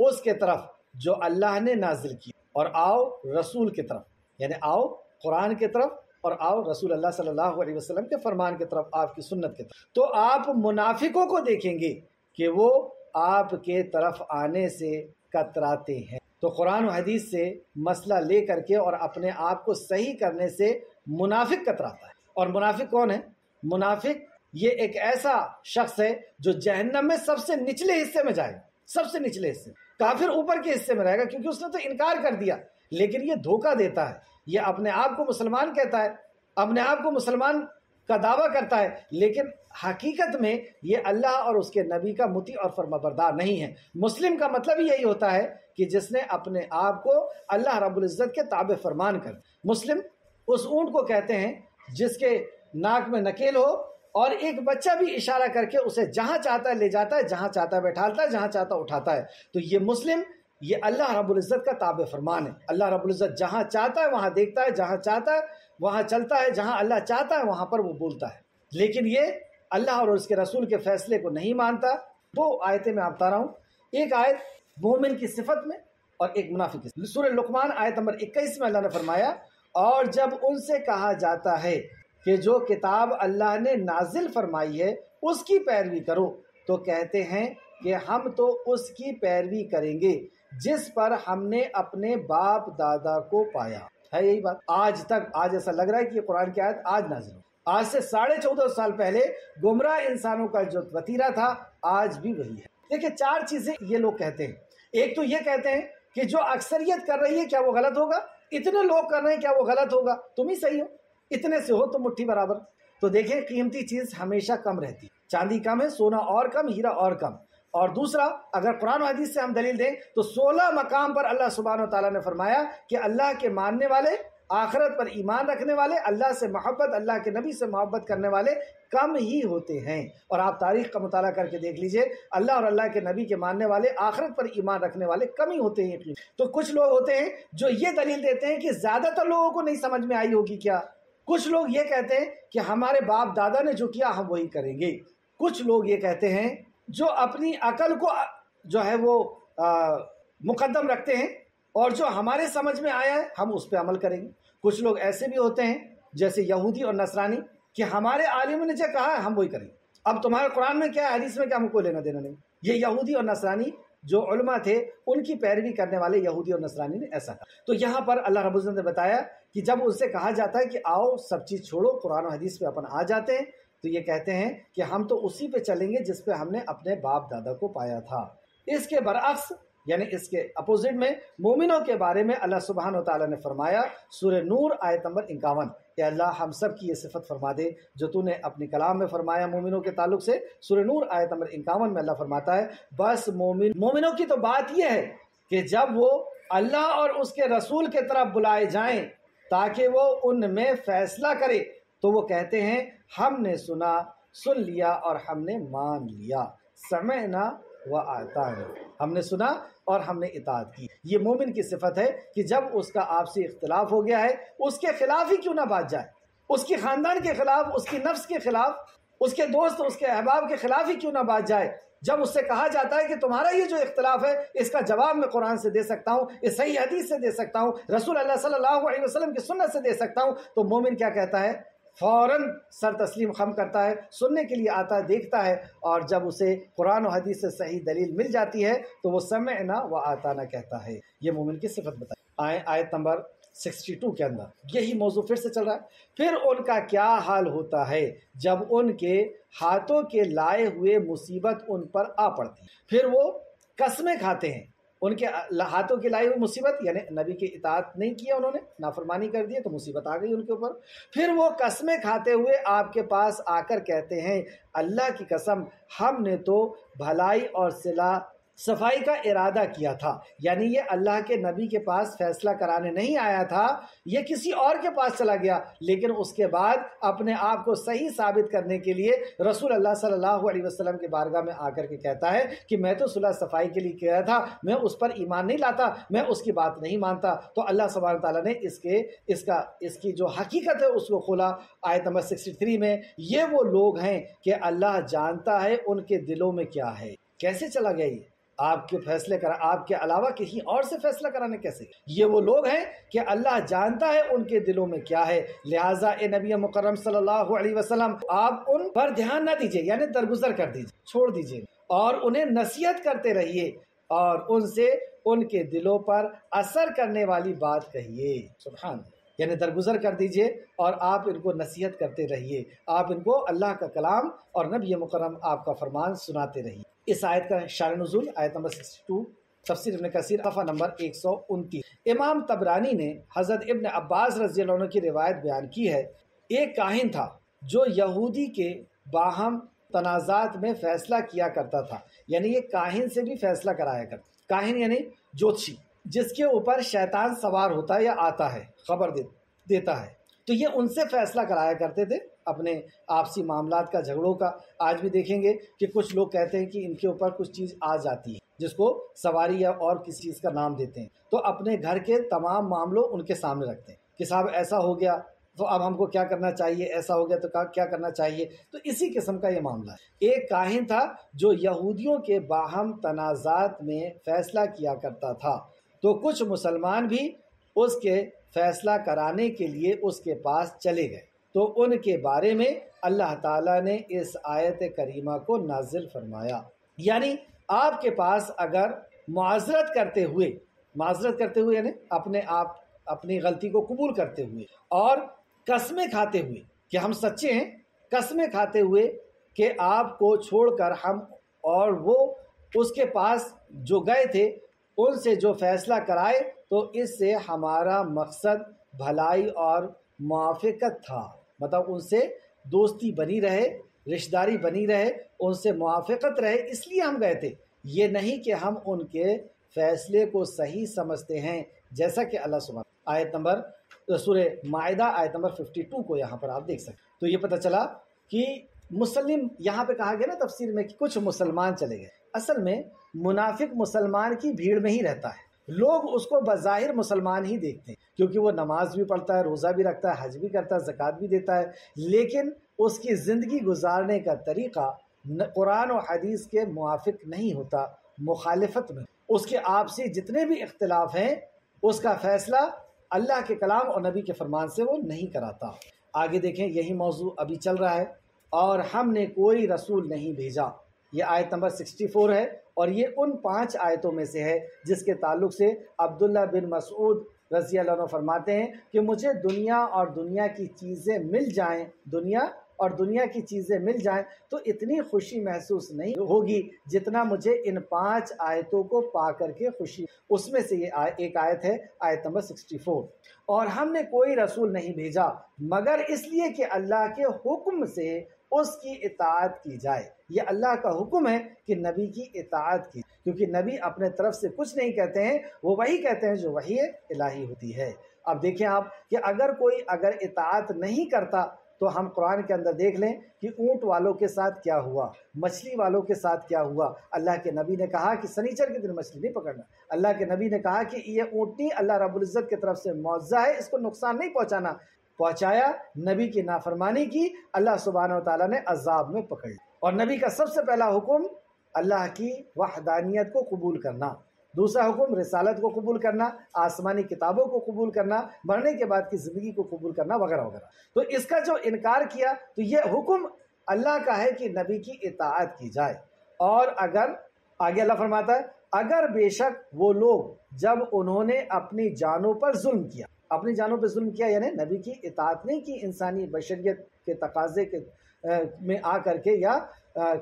اس کے طرف جو اللہ نے نازل کی، اور آؤ رسول کی طرف یعنی آؤ قرآن کی طرف اور آؤ رسول اللہ صلی اللہ علیہ وسلم کے فرمان کی طرف، آپ کی سنت کی طرف۔ تو آپ منافقوں کو دیکھیں گے کہ وہ آپ کے طرف آنے سے کتراتے ہیں۔ تو قرآن و حدیث سے مسئلہ لے کر کے اور اپنے آپ کو صحیح کرنے سے منافق کتراتا ہے۔ اور منافق کون ہے؟ منافق یہ ایک ایسا شخص ہے جو جہنم میں سب سے نچلے حصے میں جائے۔ گا سب سے نچلے حصے۔ کافر اوپر کے حصے میں رہے گا کیونکہ اس نے تو انکار کر دیا۔ لیکن یہ دھوکہ دیتا ہے۔ یہ اپنے آپ کو مسلمان کہتا ہے۔ اپنے آپ کو مسلمان کا دعویٰ کرتا ہے، لیکن حقیقت میں یہ اللہ اور اس کے نبی کا متی اور فرما بردار نہیں ہے۔ مسلم کا مطلب یہی ہوتا ہے کہ جس نے اپنے آپ کو اللہ رب العزت کے تابع فرمان کر۔ مسلم اس اونٹ کو کہتے ہیں جس کے ناک میں نکیل ہو اور ایک بچہ بھی اشارہ کر کے اسے جہاں چاہتا ہے لے جاتا ہے، جہاں چاہتا ہے بیٹھالتا ہے، جہاں چاہتا ہے اٹھاتا ہے۔ تو یہ مسلم، یہ اللہ رب العزت کا تابع فرمان ہے۔ اللہ رب العزت جہاں چاہتا ہے وہاں دیکھتا ہے، جہاں چاہتا ہے وہاں چلتا ہے، جہاں اللہ چاہتا ہے، وہاں پر وہ بولتا ہے۔ لیکن یہ اللہ اور اس کے رسول کے فیصلے کو نہیں مانتا۔ دو آیتیں میں آپ رہا ہوں۔ ایک آیت مومن کی صفت میں اور ایک منافق کی سورہ لقمان آیت نمبر اکیس میں اللہ نے فرمایا، اور جب ان سے کہا جاتا ہے کہ جو کتاب اللہ نے نازل فرمائی ہے، اس کی پیروی کرو، تو کہتے ہیں کہ ہم تو اس کی پیروی کریں گے، جس پر ہم نے اپنے باپ دادا کو پایا۔ ہے یہی بات۔ آج تک، آج ایسا لگ رہا ہے کہ یہ قرآن کی آیت آج نازل ہو۔ آج سے ساڑھے چودہ سال پہلے گمراہ انسانوں کا جو وطیرہ تھا، آج بھی وہی ہے۔ دیکھیں چار چیزیں یہ لوگ کہتے ہیں۔ ایک تو یہ کہتے ہیں کہ جو اکثریت کر رہی ہے، کیا وہ غلط ہوگا؟ اتنے لوگ کر رہے ہیں، کیا وہ غلط ہوگا؟ تم ہی صحیح ہو۔ اتنے سے ہو تو مٹھی برابر۔ تو دیکھیں، قیمتی چیز ہمیشہ کم رہتی۔ چاندی کم ہے، سونا اور کم، ہیرا اور کم۔ اور دوسرا، اگر قرآن و حدیث سے ہم دلیل دیں تو سولہ مقام پر اللہ سبحانہ و تعالیٰ نے فرمایا کہ اللہ کے ماننے والے، آخرت پر ایمان رکھنے والے، اللہ سے محبت، اللہ کے نبی سے محبت کرنے والے کم ہی ہوتے ہیں۔ اور آپ تاریخ کا مطالعہ کر کے دیکھ لیجیے، اللہ اور اللہ کے نبی کے ماننے والے، آخرت پر ایمان رکھنے والے کم ہی ہوتے ہیں۔ تو کچھ لوگ ہوتے ہیں جو یہ دلیل دیتے ہیں کہ زیادہ تر لوگوں کو نہیں سمجھ میں آئی ہوگی کیا؟ کچھ لوگ یہ کہتے ہیں کہ ہمارے باپ دادا نے جو کیا، ہم وہی کریں گے۔ کچھ لوگ یہ کہتے ہیں جو اپنی عقل کو، جو ہے وہ مقدم رکھتے ہیں اور جو ہمارے سمجھ میں آیا ہے، ہم اس پہ عمل کریں گے۔ کچھ لوگ ایسے بھی ہوتے ہیں، جیسے یہودی اور نصرانی، کہ ہمارے عالم نے جو کہا ہے، ہم وہی کریں۔ گے اب تمہارے قرآن میں کیا ہے، حدیث میں کیا ہم کو لینا دینا نہیں۔ یہ یہودی اور نصرانی جو علماء تھے، ان کی پیروی کرنے والے یہودی اور نصرانی نے ایسا کہا۔ تو یہاں پر اللہ رب العزت نے بتایا کہ جب ان سے کہا جاتا ہے کہ آؤ، سب چیز چھوڑو، قرآن و حدیث پہ اپن آ جاتے ہیں تو یہ کہتے ہیں کہ ہم تو اسی پہ چلیں گے جس پہ ہم نے اپنے باپ دادا کو پایا تھا۔ اس کے برعکس یعنی اس کے اپوزٹ میں مومنوں کے بارے میں اللہ سبحانہ و تعالیٰ نے فرمایا، سورہ نور آیت نمبر انکاون کہ اللہ ہم سب کی یہ صفت فرما دے، جو تو نے اپنی کلام میں فرمایا مومنوں کے تعلق سے۔ سورہ نور آیت نمبر انکاون میں اللہ فرماتا ہے، بس مومن، مومنوں کی تو بات یہ ہے کہ جب وہ اللہ اور اس کے رسول کے طرف بلائے جائیں، تاکہ وہ ان میں فیصلہ کرے تو وہ کہتے ہیں، ہم نے سنا، سن لیا اور ہم نے مان لیا۔ سمعنا و آتا ہم نے سنا اور ہم نے اطاعت کی۔ یہ مومن کی صفت ہے کہ جب اس کا آپسی اختلاف ہو گیا ہے، اس کے خلاف ہی کیوں نہ بات جائے؟ اس کی خاندان کے خلاف، اس کی نفس کے خلاف، اس کے دوست، اس کے احباب کے خلاف ہی کیوں نہ بات جائے؟ جب اس سے کہا جاتا ہے کہ تمہارا یہ جو اختلاف ہے، اس کا جواب میں قرآن سے دے سکتا ہوں، اس صحیح حدیث سے دے سکتا ہوں، رسول اللہ صلی اللہ علیہ وسلم کی سنت سے دے سکتا ہوں، تو مومن کیا کہتا ہے؟ فوراً سر تسلیم خم کرتا ہے، سننے کے لیے آتا ہے دیکھتا ہے اور جب اسے قرآن و حدیث سے صحیح دلیل مل جاتی ہے تو وہ سمعنا و آتا نہ کہتا ہے۔ یہ مومن کی صفت بتائے آئے، آیت نمبر سکسٹی ٹو کے اندر۔ یہی موضوع پھر سے چل رہا ہے۔ پھر ان کا کیا حال ہوتا ہے؟ جب ان کے ہاتھوں کے لائے ہوئے مصیبت ان پر آ پڑتی۔ پھر وہ قسمیں کھاتے ہیں۔ ان کے ہاتھوں کی لائی ہوئی مصیبت یعنی نبی کی اطاعت نہیں کیا انہوں نے، نافرمانی کر دی تو مصیبت آ گئی ان کے اوپر۔ پھر وہ قسمیں کھاتے ہوئے آپ کے پاس آ کر کہتے ہیں، اللہ کی قسم، ہم نے تو بھلائی اور صلاح صفائی کا ارادہ کیا تھا۔ یعنی یہ اللہ کے نبی کے پاس فیصلہ کرانے نہیں آیا تھا، یہ کسی اور کے پاس چلا گیا، لیکن اس کے بعد اپنے آپ کو صحیح ثابت کرنے کے لیے رسول اللہ صلی اللہ علیہ وسلم کے بارگاہ میں آ کر کے کہتا ہے کہ میں تو صلح صفائی کے لیے کیا تھا، میں اس پر ایمان نہیں لاتا، میں اس کی بات نہیں مانتا۔ تو اللہ سبحانہ تعالیٰ نے اس کے، اس کا، اس کی جو حقیقت ہے اس کو کھولا۔ آیت نمبر سکسٹی تھری میں یہ وہ لوگ ہیں کہ اللہ جانتا ہے ان کے دلوں میں کیا ہے۔ کیسے چلا گیا یہ؟ آپ کے فیصلے کرا آپ کے علاوہ کسی اور سے فیصلہ کرانے کیسے؟ یہ وہ لوگ ہیں کہ اللہ جانتا ہے ان کے دلوں میں کیا ہے۔ لہٰذا اے نبی مکرم صلی اللہ علیہ وسلم، آپ ان پر دھیان نہ دیجیے یعنی درگزر کر دیجیے چھوڑ دیجیے اور انہیں نصیحت کرتے رہیے اور ان سے ان کے دلوں پر اثر کرنے والی بات کہیے۔ سبحان یعنی درگزر کر دیجیے اور آپ ان کو نصیحت کرتے رہیے۔ آپ ان کو اللہ کا کلام اور نبی مکرم آپ کا فرمان سناتے رہیے۔ اس آیت کا شار نزول آیت نمبر سکسٹی ٹو، تفسیر ابن کثیر، صفحہ نمبر ایک سو انتیس۔ امام تبرانی نے حضرت ابن عباس رضی اللہ عنہ کی روایت بیان کی ہے۔ ایک کاہن تھا جو یہودی کے باہم تنازعات میں فیصلہ کیا کرتا تھا۔ یعنی یہ کاہن سے بھی فیصلہ کرایا کرتا۔ کاہن یعنی جوتشی۔ جس کے اوپر شیطان سوار ہوتا ہے یا آتا ہے، خبر دیتا ہے۔ تو یہ ان سے فیصلہ کرایا کرتے تھے اپنے آپسی معاملات کا، جھگڑوں کا۔ آج بھی دیکھیں گے کہ کچھ لوگ کہتے ہیں کہ ان کے اوپر کچھ چیز آ جاتی ہے، جس کو سواری یا اور کسی چیز کا نام دیتے ہیں۔ تو اپنے گھر کے تمام معاملوں ان کے سامنے رکھتے ہیں کہ صاحب ایسا ہو گیا، تو اب ہم کو کیا کرنا چاہیے؟ ایسا ہو گیا تو کیا کرنا چاہیے؟ تو اسی قسم کا یہ معاملہ ہے۔ ایک کاہن تھا جو یہودیوں کے باہم تنازعات میں فیصلہ کیا کرتا تھا۔ تو کچھ مسلمان بھی اس کے فیصلہ کرانے کے لیے اس کے پاس چلے گئے۔ تو ان کے بارے میں اللہ تعالیٰ نے اس آیت کریمہ کو نازل فرمایا۔ یعنی آپ کے پاس اگر معذرت کرتے ہوئے، معذرت کرتے ہوئے یعنی اپنے آپ، اپنی غلطی کو قبول کرتے ہوئے اور قسمیں کھاتے ہوئے، کہ ہم سچے ہیں، قسمیں کھاتے ہوئے کہ آپ کو چھوڑ کر ہم اور وہ اس کے پاس جو گئے تھے ان سے جو فیصلہ کرائے تو اس سے ہمارا مقصد بھلائی اور موافقت تھا۔ مطلب ان سے دوستی بنی رہے رشتہ داری بنی رہے، ان سے موافقت رہے، اس لیے ہم گئے تھے۔ یہ نہیں کہ ہم ان کے فیصلے کو صحیح سمجھتے ہیں، جیسا کہ اللہ سبحانہ آیت نمبر، سورہ معاہدہ آیت نمبر 52 کو یہاں پر آپ دیکھ سکتے تو یہ پتہ چلا کہ مسلم یہاں پہ کہا گیا نا تفسیر میں کہ کچھ مسلمان چلے گئے۔ اصل میں منافق مسلمان کی بھیڑ میں ہی رہتا ہے۔ لوگ اس کو بظاہر مسلمان ہی دیکھتے ہیں، کیونکہ وہ نماز بھی پڑھتا ہے، روزہ بھی رکھتا ہے، حج بھی کرتا ہے، زکوٰۃ بھی دیتا ہے۔ لیکن اس کی زندگی گزارنے کا طریقہ قرآن و حدیث کے موافق نہیں ہوتا، مخالفت میں۔ اس کے آپسی جتنے بھی اختلاف ہیں، اس کا فیصلہ اللہ کے کلام اور نبی کے فرمان سے وہ نہیں کراتا۔ آگے دیکھیں، یہی موضوع ابھی چل رہا ہے۔ اور ہم نے کوئی رسول نہیں بھیجا۔ یہ آیت نمبر سکسٹی فور ہے۔ اور یہ ان پانچ آیتوں میں سے ہے جس کے تعلق سے عبداللہ بن مسعود رضی اللہ عنہ فرماتے ہیں کہ مجھے دنیا اور دنیا کی چیزیں مل جائیں، دنیا اور دنیا کی چیزیں مل جائیں تو اتنی خوشی محسوس نہیں ہوگی جتنا مجھے ان پانچ آیتوں کو پا کر کے خوشی اس میں سے یہ ایک آیت ہے، آیت نمبر سکسٹی فور۔ اور ہم نے کوئی رسول نہیں بھیجا، مگر اس لیے کہ اللہ کے حکم سے اس کی اطاعت کی جائے۔ یہ اللہ کا حکم ہے کہ نبی کی اطاعت کی کیونکہ نبی اپنے طرف سے کچھ نہیں کہتے ہیں، وہ وہی کہتے ہیں جو وہی الہی ہوتی ہے۔ اب دیکھیں آپ کہ اگر کوئی اگر اطاعت نہیں کرتا تو ہم قرآن کے اندر دیکھ لیں کہ اونٹ والوں کے ساتھ کیا ہوا، مچھلی والوں کے ساتھ کیا ہوا۔ اللہ کے نبی نے کہا کہ سنیچر کے دن مچھلی نہیں پکڑنا۔ اللہ کے نبی نے کہا کہ یہ اونٹنی اللہ رب العزت کی طرف سے معاوضہ ہے، اس کو نقصان نہیں پہنچانا۔ پہنچایا، نبی کی نافرمانی کی، اللہ سبحانہ و تعالیٰ نے عذاب میں پکڑ لی اور نبی کا سب سے پہلا حکم، اللہ کی وحدانیت کو قبول کرنا۔ دوسرا حکم، رسالت کو قبول کرنا، آسمانی کتابوں کو قبول کرنا، مرنے کے بعد کی زندگی کو قبول کرنا، وغیرہ وغیرہ۔ تو اس کا جو انکار کیا، تو یہ حکم اللہ کا ہے کہ نبی کی اطاعت کی جائے۔ اور اگر، آگے اللہ فرماتا ہے، اگر بے شک وہ لوگ جب انہوں نے اپنی جانوں پر ظلم کیا اپنی جانوں پہ ظلم کیا یعنی نبی کی اطاعت نہیں کی، انسانی بشریت کے تقاضے کے میں آ کر کے یا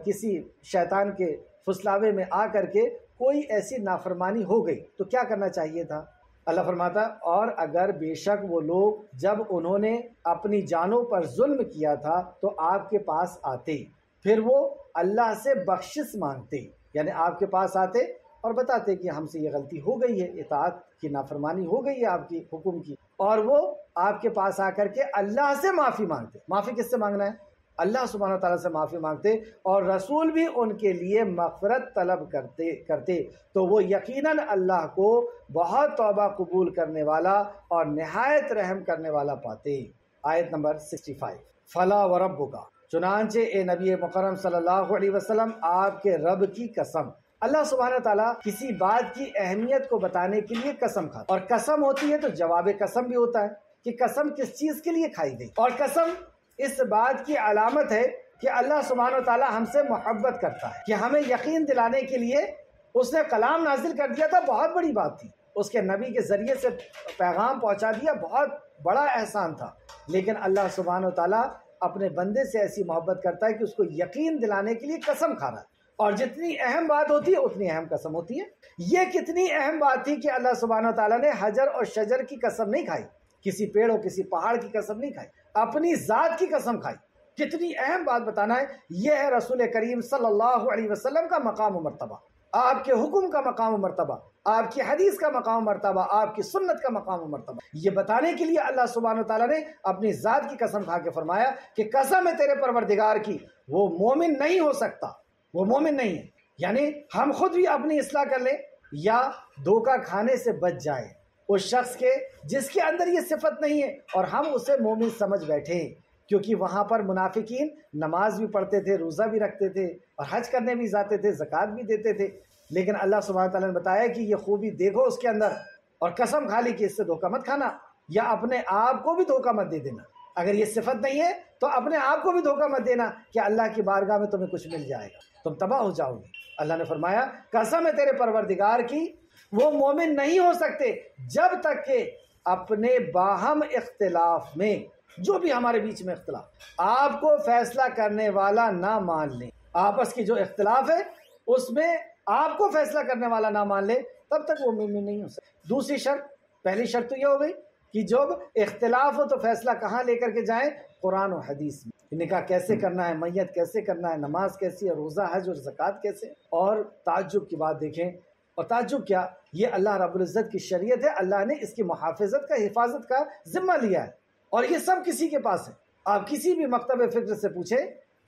کسی شیطان کے فسلاوے میں آ کر کے کوئی ایسی نافرمانی ہو گئی تو کیا کرنا چاہیے تھا؟ اللہ فرماتا، اور اگر بے شک وہ لوگ جب انہوں نے اپنی جانوں پر ظلم کیا تھا تو آپ کے پاس آتے، پھر وہ اللہ سے بخشش مانگتے یعنی آپ کے پاس آتے اور بتاتے کہ ہم سے یہ غلطی ہو گئی ہے، اطاعت کی نافرمانی ہو گئی ہے آپ کی، حکم کی۔ اور وہ آپ کے پاس آ کر کے اللہ سے معافی مانگتے معافی کس سے مانگنا ہے؟ اللہ سبحانہ تعالیٰ سے معافی مانگتے اور رسول بھی ان کے لیے مغفرت طلب کرتے کرتے۔ تو وہ یقیناً اللہ کو بہت توبہ قبول کرنے والا اور نہایت رحم کرنے والا پاتے آیت نمبر 65 فلا و رب کا چنانچہ اے نبی مکرم صلی اللہ علیہ وسلم، آپ کے رب کی قسم اللہ سبحانہ تعالیٰ کسی بات کی اہمیت کو بتانے کے لیے قسم کھاتا اور قسم ہوتی ہے تو جواب قسم بھی ہوتا ہے کہ قسم کس چیز کے لیے کھائی گئی۔ اور قسم اس بات کی علامت ہے کہ اللہ سبحانہ و تعالیٰ ہم سے محبت کرتا ہے کہ ہمیں یقین دلانے کے لیے اس نے کلام نازل کر دیا تھا، بہت بڑی بات تھی۔ اس کے نبی کے ذریعے سے پیغام پہنچا دیا، بہت بڑا احسان تھا۔ لیکن اللہ سبحانہ و تعالیٰ اپنے بندے سے ایسی محبت کرتا ہے کہ اس کو یقین دلانے کے لیے قسم کھا رہا ہے۔ اور جتنی اہم بات ہوتی ہے، اتنی اہم قسم ہوتی ہے۔ یہ کتنی اہم بات تھی کہ اللہ سبحانہ و تعالیٰ نے حجر اور شجر کی قسم نہیں کھائی، کسی پیڑ اور کسی پہاڑ کی قسم نہیں کھائی، اپنی ذات کی قسم کھائی۔ کتنی اہم بات بتانا ہے، یہ ہے رسول کریم صلی اللہ علیہ وسلم کا مقام و مرتبہ، آپ کے حکم کا مقام و مرتبہ، آپ کی حدیث کا مقام و مرتبہ، آپ کی سنت کا مقام و مرتبہ۔ یہ بتانے کے لیے اللہ سبحانہ و تعالیٰ نے اپنی ذات کی قسم کھا کے فرمایا کہ قسم ہے تیرے پروردگار کی، وہ مومن نہیں ہو سکتا۔ وہ مومن نہیں ہے۔ یعنی ہم خود بھی اپنی اصلاح کر لیں یا دھوکہ کھانے سے بچ جائیں۔ اس شخص کے جس کے اندر یہ صفت نہیں ہے اور ہم اسے مومن سمجھ بیٹھے کیونکہ وہاں پر منافقین نماز بھی پڑھتے تھے، روزہ بھی رکھتے تھے اور حج کرنے بھی جاتے تھے، زکوٰۃ بھی دیتے تھے۔ لیکن اللہ سبحانہ تعالیٰ نے بتایا کہ یہ خوبی دیکھو اس کے اندر اور قسم کھا لی کہ اس سے دھوکہ مت کھانا یا اپنے آپ کو بھی دھوکہ مت دے دینا۔ اگر یہ صفت نہیں ہے تو اپنے آپ کو بھی دھوکہ مت دینا کہ اللہ کی بارگاہ میں تمہیں کچھ مل جائے گا۔ تم تباہ ہو جاؤ گے۔ اللہ نے فرمایا، قسم ہے تیرے پروردگار کی، وہ مومن نہیں ہو سکتے جب تک کہ اپنے باہم اختلاف میں، جو بھی ہمارے بیچ میں اختلاف، آپ کو فیصلہ کرنے والا نہ مان لیں آپس کی جو اختلاف ہے، اس میں آپ کو فیصلہ کرنے والا نہ مان لے، تب تک وہ مومن نہیں ہو سکتے۔ دوسری شرط، پہلی شرط تو یہ ہو گئی کہ جب اختلاف ہو تو فیصلہ کہاں لے کر کے جائیں؟ قرآن و حدیث میں۔ نکاح کیسے کرنا ہے، میت کیسے کرنا ہے، نماز کیسی ہے، روزہ، حج اور زکوٰۃ کیسے اور تعجب کی بات دیکھیں، اور تعجب کیا؟ یہ اللہ رب العزت کی شریعت ہے، اللہ نے اس کی محافظت کا، حفاظت کا ذمہ لیا ہے۔ اور یہ سب کسی کے پاس ہے۔ آپ کسی بھی مکتب فکر سے پوچھیں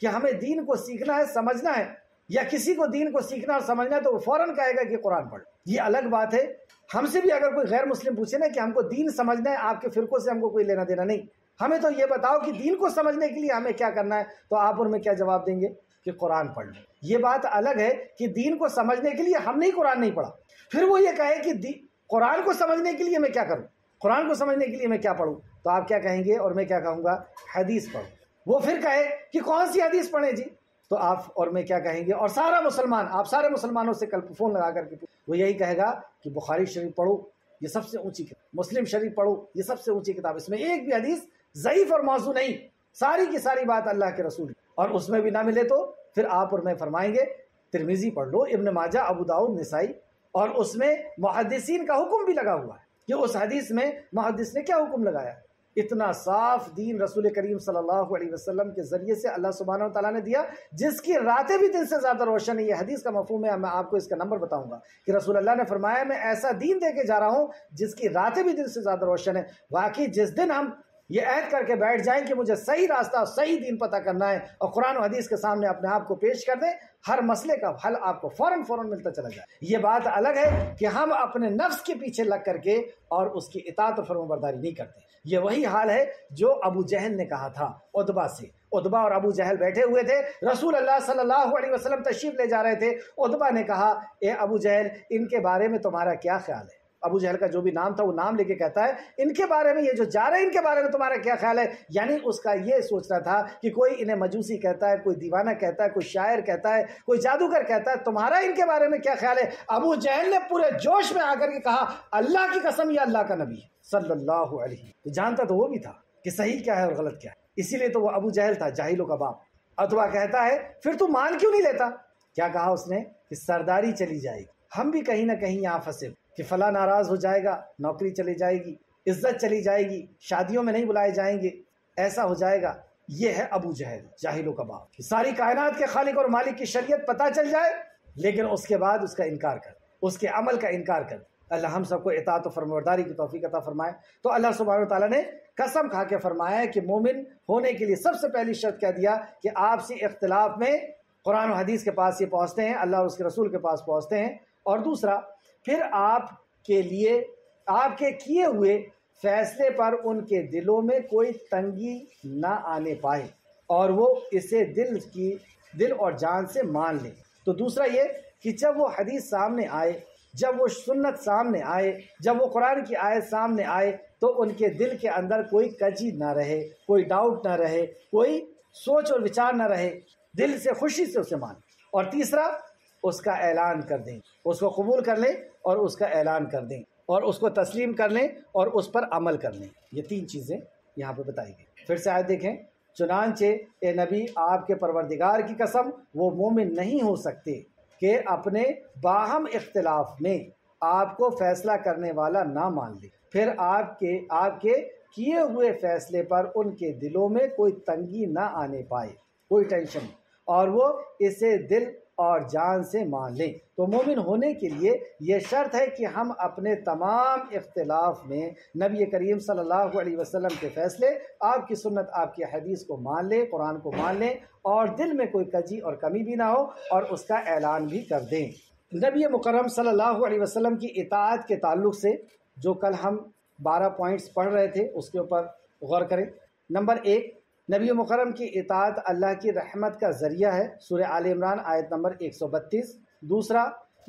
کہ ہمیں دین کو سیکھنا ہے، سمجھنا ہے، یا کسی کو دین کو سیکھنا اور سمجھنا ہے تو وہ فوراً کہے گا کہ قرآن پڑھ۔ یہ الگ بات ہے۔ ہم سے بھی اگر کوئی غیر مسلم پوچھے نا کہ ہم کو دین سمجھنا ہے، آپ کے فرقوں سے ہم کو کوئی لینا دینا نہیں۔ ہمیں تو یہ بتاؤ کہ دین کو سمجھنے کے لیے ہمیں کیا کرنا ہے؟ تو آپ ان میں کیا جواب دیں گے؟ کہ قرآن پڑھ لیں۔ یہ بات الگ ہے کہ دین کو سمجھنے کے لیے ہم نے قرآن نہیں پڑھا۔ پھر وہ یہ کہے کہ قرآن کو سمجھنے کے لیے میں کیا کروں؟ قرآن کو سمجھنے کے لیے میں کیا پڑھوں؟ تو آپ کیا کہیں گے اور میں کیا کہوں گا؟ حدیث پڑھوں۔ وہ پھر کہے کہ کون سی حدیث پڑھیں جی؟ تو آپ اور میں کیا کہیں گے؟ اور سارا مسلمان، آپ سارے مسلمانوں سے کل فون لگا کر کے وہ یہی کہے گا کہ بخاری شریف پڑھو، یہ سب سے اونچی کتاب مسلم شریف پڑھو، یہ سب سے اونچی کتاب۔ اس میں ایک بھی حدیث ضعیف اور موضوع نہیں، ساری کی ساری بات اللہ کے رسول اور اس میں بھی نہ ملے تو پھر آپ اور میں فرمائیں گے ترمیزی پڑھ لو، ابن ماجہ، ابو داؤد، نسائی۔ اور اس میں محدثین کا حکم بھی لگا ہوا ہے کہ اس حدیث میں محدث نے کیا حکم لگایا؟ اتنا صاف دین رسول کریم صلی اللہ علیہ وسلم کے ذریعے سے اللہ سبحانہ و تعالیٰ نے دیا، جس کی راتیں بھی دن سے زیادہ روشن ہے یہ حدیث کا مفہوم ہے، میں آپ کو اس کا نمبر بتاؤں گا کہ رسول اللہ نے فرمایا، میں ایسا دین دے کے جا رہا ہوں جس کی راتیں بھی دن سے زیادہ روشن ہے واقعی جس دن ہم یہ عہد کر کے بیٹھ جائیں کہ مجھے صحیح راستہ صحیح دین پتہ کرنا ہے اور قرآن و حدیث کے سامنے اپنے آپ کو پیش کر دیں، ہر مسئلے کا حل آپ کو فوراً فوراً ملتا چلا جائے۔ یہ بات الگ ہے کہ ہم اپنے نفس کے پیچھے لگ کر کے اور اس کی اطاعت و فرم برداری نہیں کرتے۔ یہ وہی حال ہے جو ابو جہل نے کہا تھا ادبا سے۔ ادبا اور ابو جہل بیٹھے ہوئے تھے، رسول اللہ صلی اللہ علیہ وسلم تشریف لے جا رہے تھے۔ ادبا نے کہا، اے ابو جہل، ان کے بارے میں تمہارا کیا خیال ہے؟ ابو جہل کا جو بھی نام تھا وہ نام لے کے کہتا ہے، ان کے بارے میں یہ جو جا رہے ہیں، ان کے بارے میں تمہارا کیا خیال ہے؟ یعنی اس کا یہ سوچ رہا تھا کہ کوئی انہیں مجوسی کہتا ہے، کوئی دیوانہ کہتا ہے، کوئی شاعر کہتا ہے، کوئی جادوگر کہتا ہے، تمہارا ان کے بارے میں کیا خیال ہے؟ ابو جہل نے پورے جوش میں آ کر کے کہا، اللہ کی قسم یا اللہ کا نبی صلی اللہ علیہ۔ تو جانتا تو وہ بھی تھا کہ صحیح کیا ہے اور غلط کیا ہے۔ اسی لیے تو وہ ابو جہل تھا، جاہلوں کا باپ۔ اتوا کہتا ہے، پھر تو مان کیوں نہیں لیتا؟ کیا کہا اس نے؟ کہ سرداری چلی جائے گی۔ ہم بھی کہیں نہ کہیں یہاں پھنسے کہ فلاں ناراض ہو جائے گا، نوکری چلی جائے گی، عزت چلی جائے گی، شادیوں میں نہیں بلائے جائیں گے، ایسا ہو جائے گا۔ یہ ہے ابو جہل، جاہلوں کا باپ۔ ساری کائنات کے خالق اور مالک کی شریعت پتہ چل جائے، لیکن اس کے بعد اس کا انکار کر، اس کے عمل کا انکار کر۔ اللہ ہم سب کو اطاعت و فرمورداری کی توفیق عطا فرمائے۔ تو اللہ سبحانہ و تعالیٰ نے قسم کھا کے فرمایا کہ مومن ہونے کے لیے سب سے پہلی شرط کہہ دیا کہ آپ سے اختلاف میں قرآن و حدیث کے پاس یہ پہنچتے ہیں، اللہ اور اس کے رسول کے پاس پہنچتے ہیں۔ اور دوسرا پھر آپ کے لیے، آپ کے کیے ہوئے فیصلے پر ان کے دلوں میں کوئی تنگی نہ آنے پائے اور وہ اسے دل کی، دل اور جان سے مان لیں۔ تو دوسرا یہ کہ جب وہ حدیث سامنے آئے، جب وہ سنت سامنے آئے، جب وہ قرآن کی آیت سامنے آئے، تو ان کے دل کے اندر کوئی کجی نہ رہے، کوئی ڈاؤٹ نہ رہے، کوئی سوچ اور وچار نہ رہے، دل سے خوشی سے اسے مان۔ اور تیسرا اس کا اعلان کر دیں۔ اس کو قبول کر لیں اور اس کا اعلان کر دیں۔ اور اس کو تسلیم کر لیں اور اس پر عمل کر لیں۔ یہ تین چیزیں یہاں پہ بتائی گئی۔ پھر سے آئے دیکھیں، چنانچہ اے نبی، آپ کے پروردگار کی قسم، وہ مومن نہیں ہو سکتے کہ اپنے باہم اختلاف میں آپ کو فیصلہ کرنے والا نہ مان لے۔ پھر آپ کے آپ کے کیے ہوئے فیصلے پر ان کے دلوں میں کوئی تنگی نہ آنے پائے، کوئی ٹینشن۔ اور وہ اسے دل اور جان سے مان لیں۔ تو مومن ہونے کے لیے یہ شرط ہے کہ ہم اپنے تمام اختلاف میں نبی کریم صلی اللہ علیہ وسلم کے فیصلے، آپ کی سنت، آپ کی حدیث کو مان لیں، قرآن کو مان لیں اور دل میں کوئی کجی اور کمی بھی نہ ہو اور اس کا اعلان بھی کر دیں۔ نبی مکرم صلی اللہ علیہ وسلم کی اطاعت کے تعلق سے جو کل ہم بارہ پوائنٹس پڑھ رہے تھے، اس کے اوپر غور کریں۔ نمبر ایک نبی مکرم کی اطاعت اللہ کی رحمت کا ذریعہ ہے، سورہ آل عمران آیت نمبر 132 دوسرا،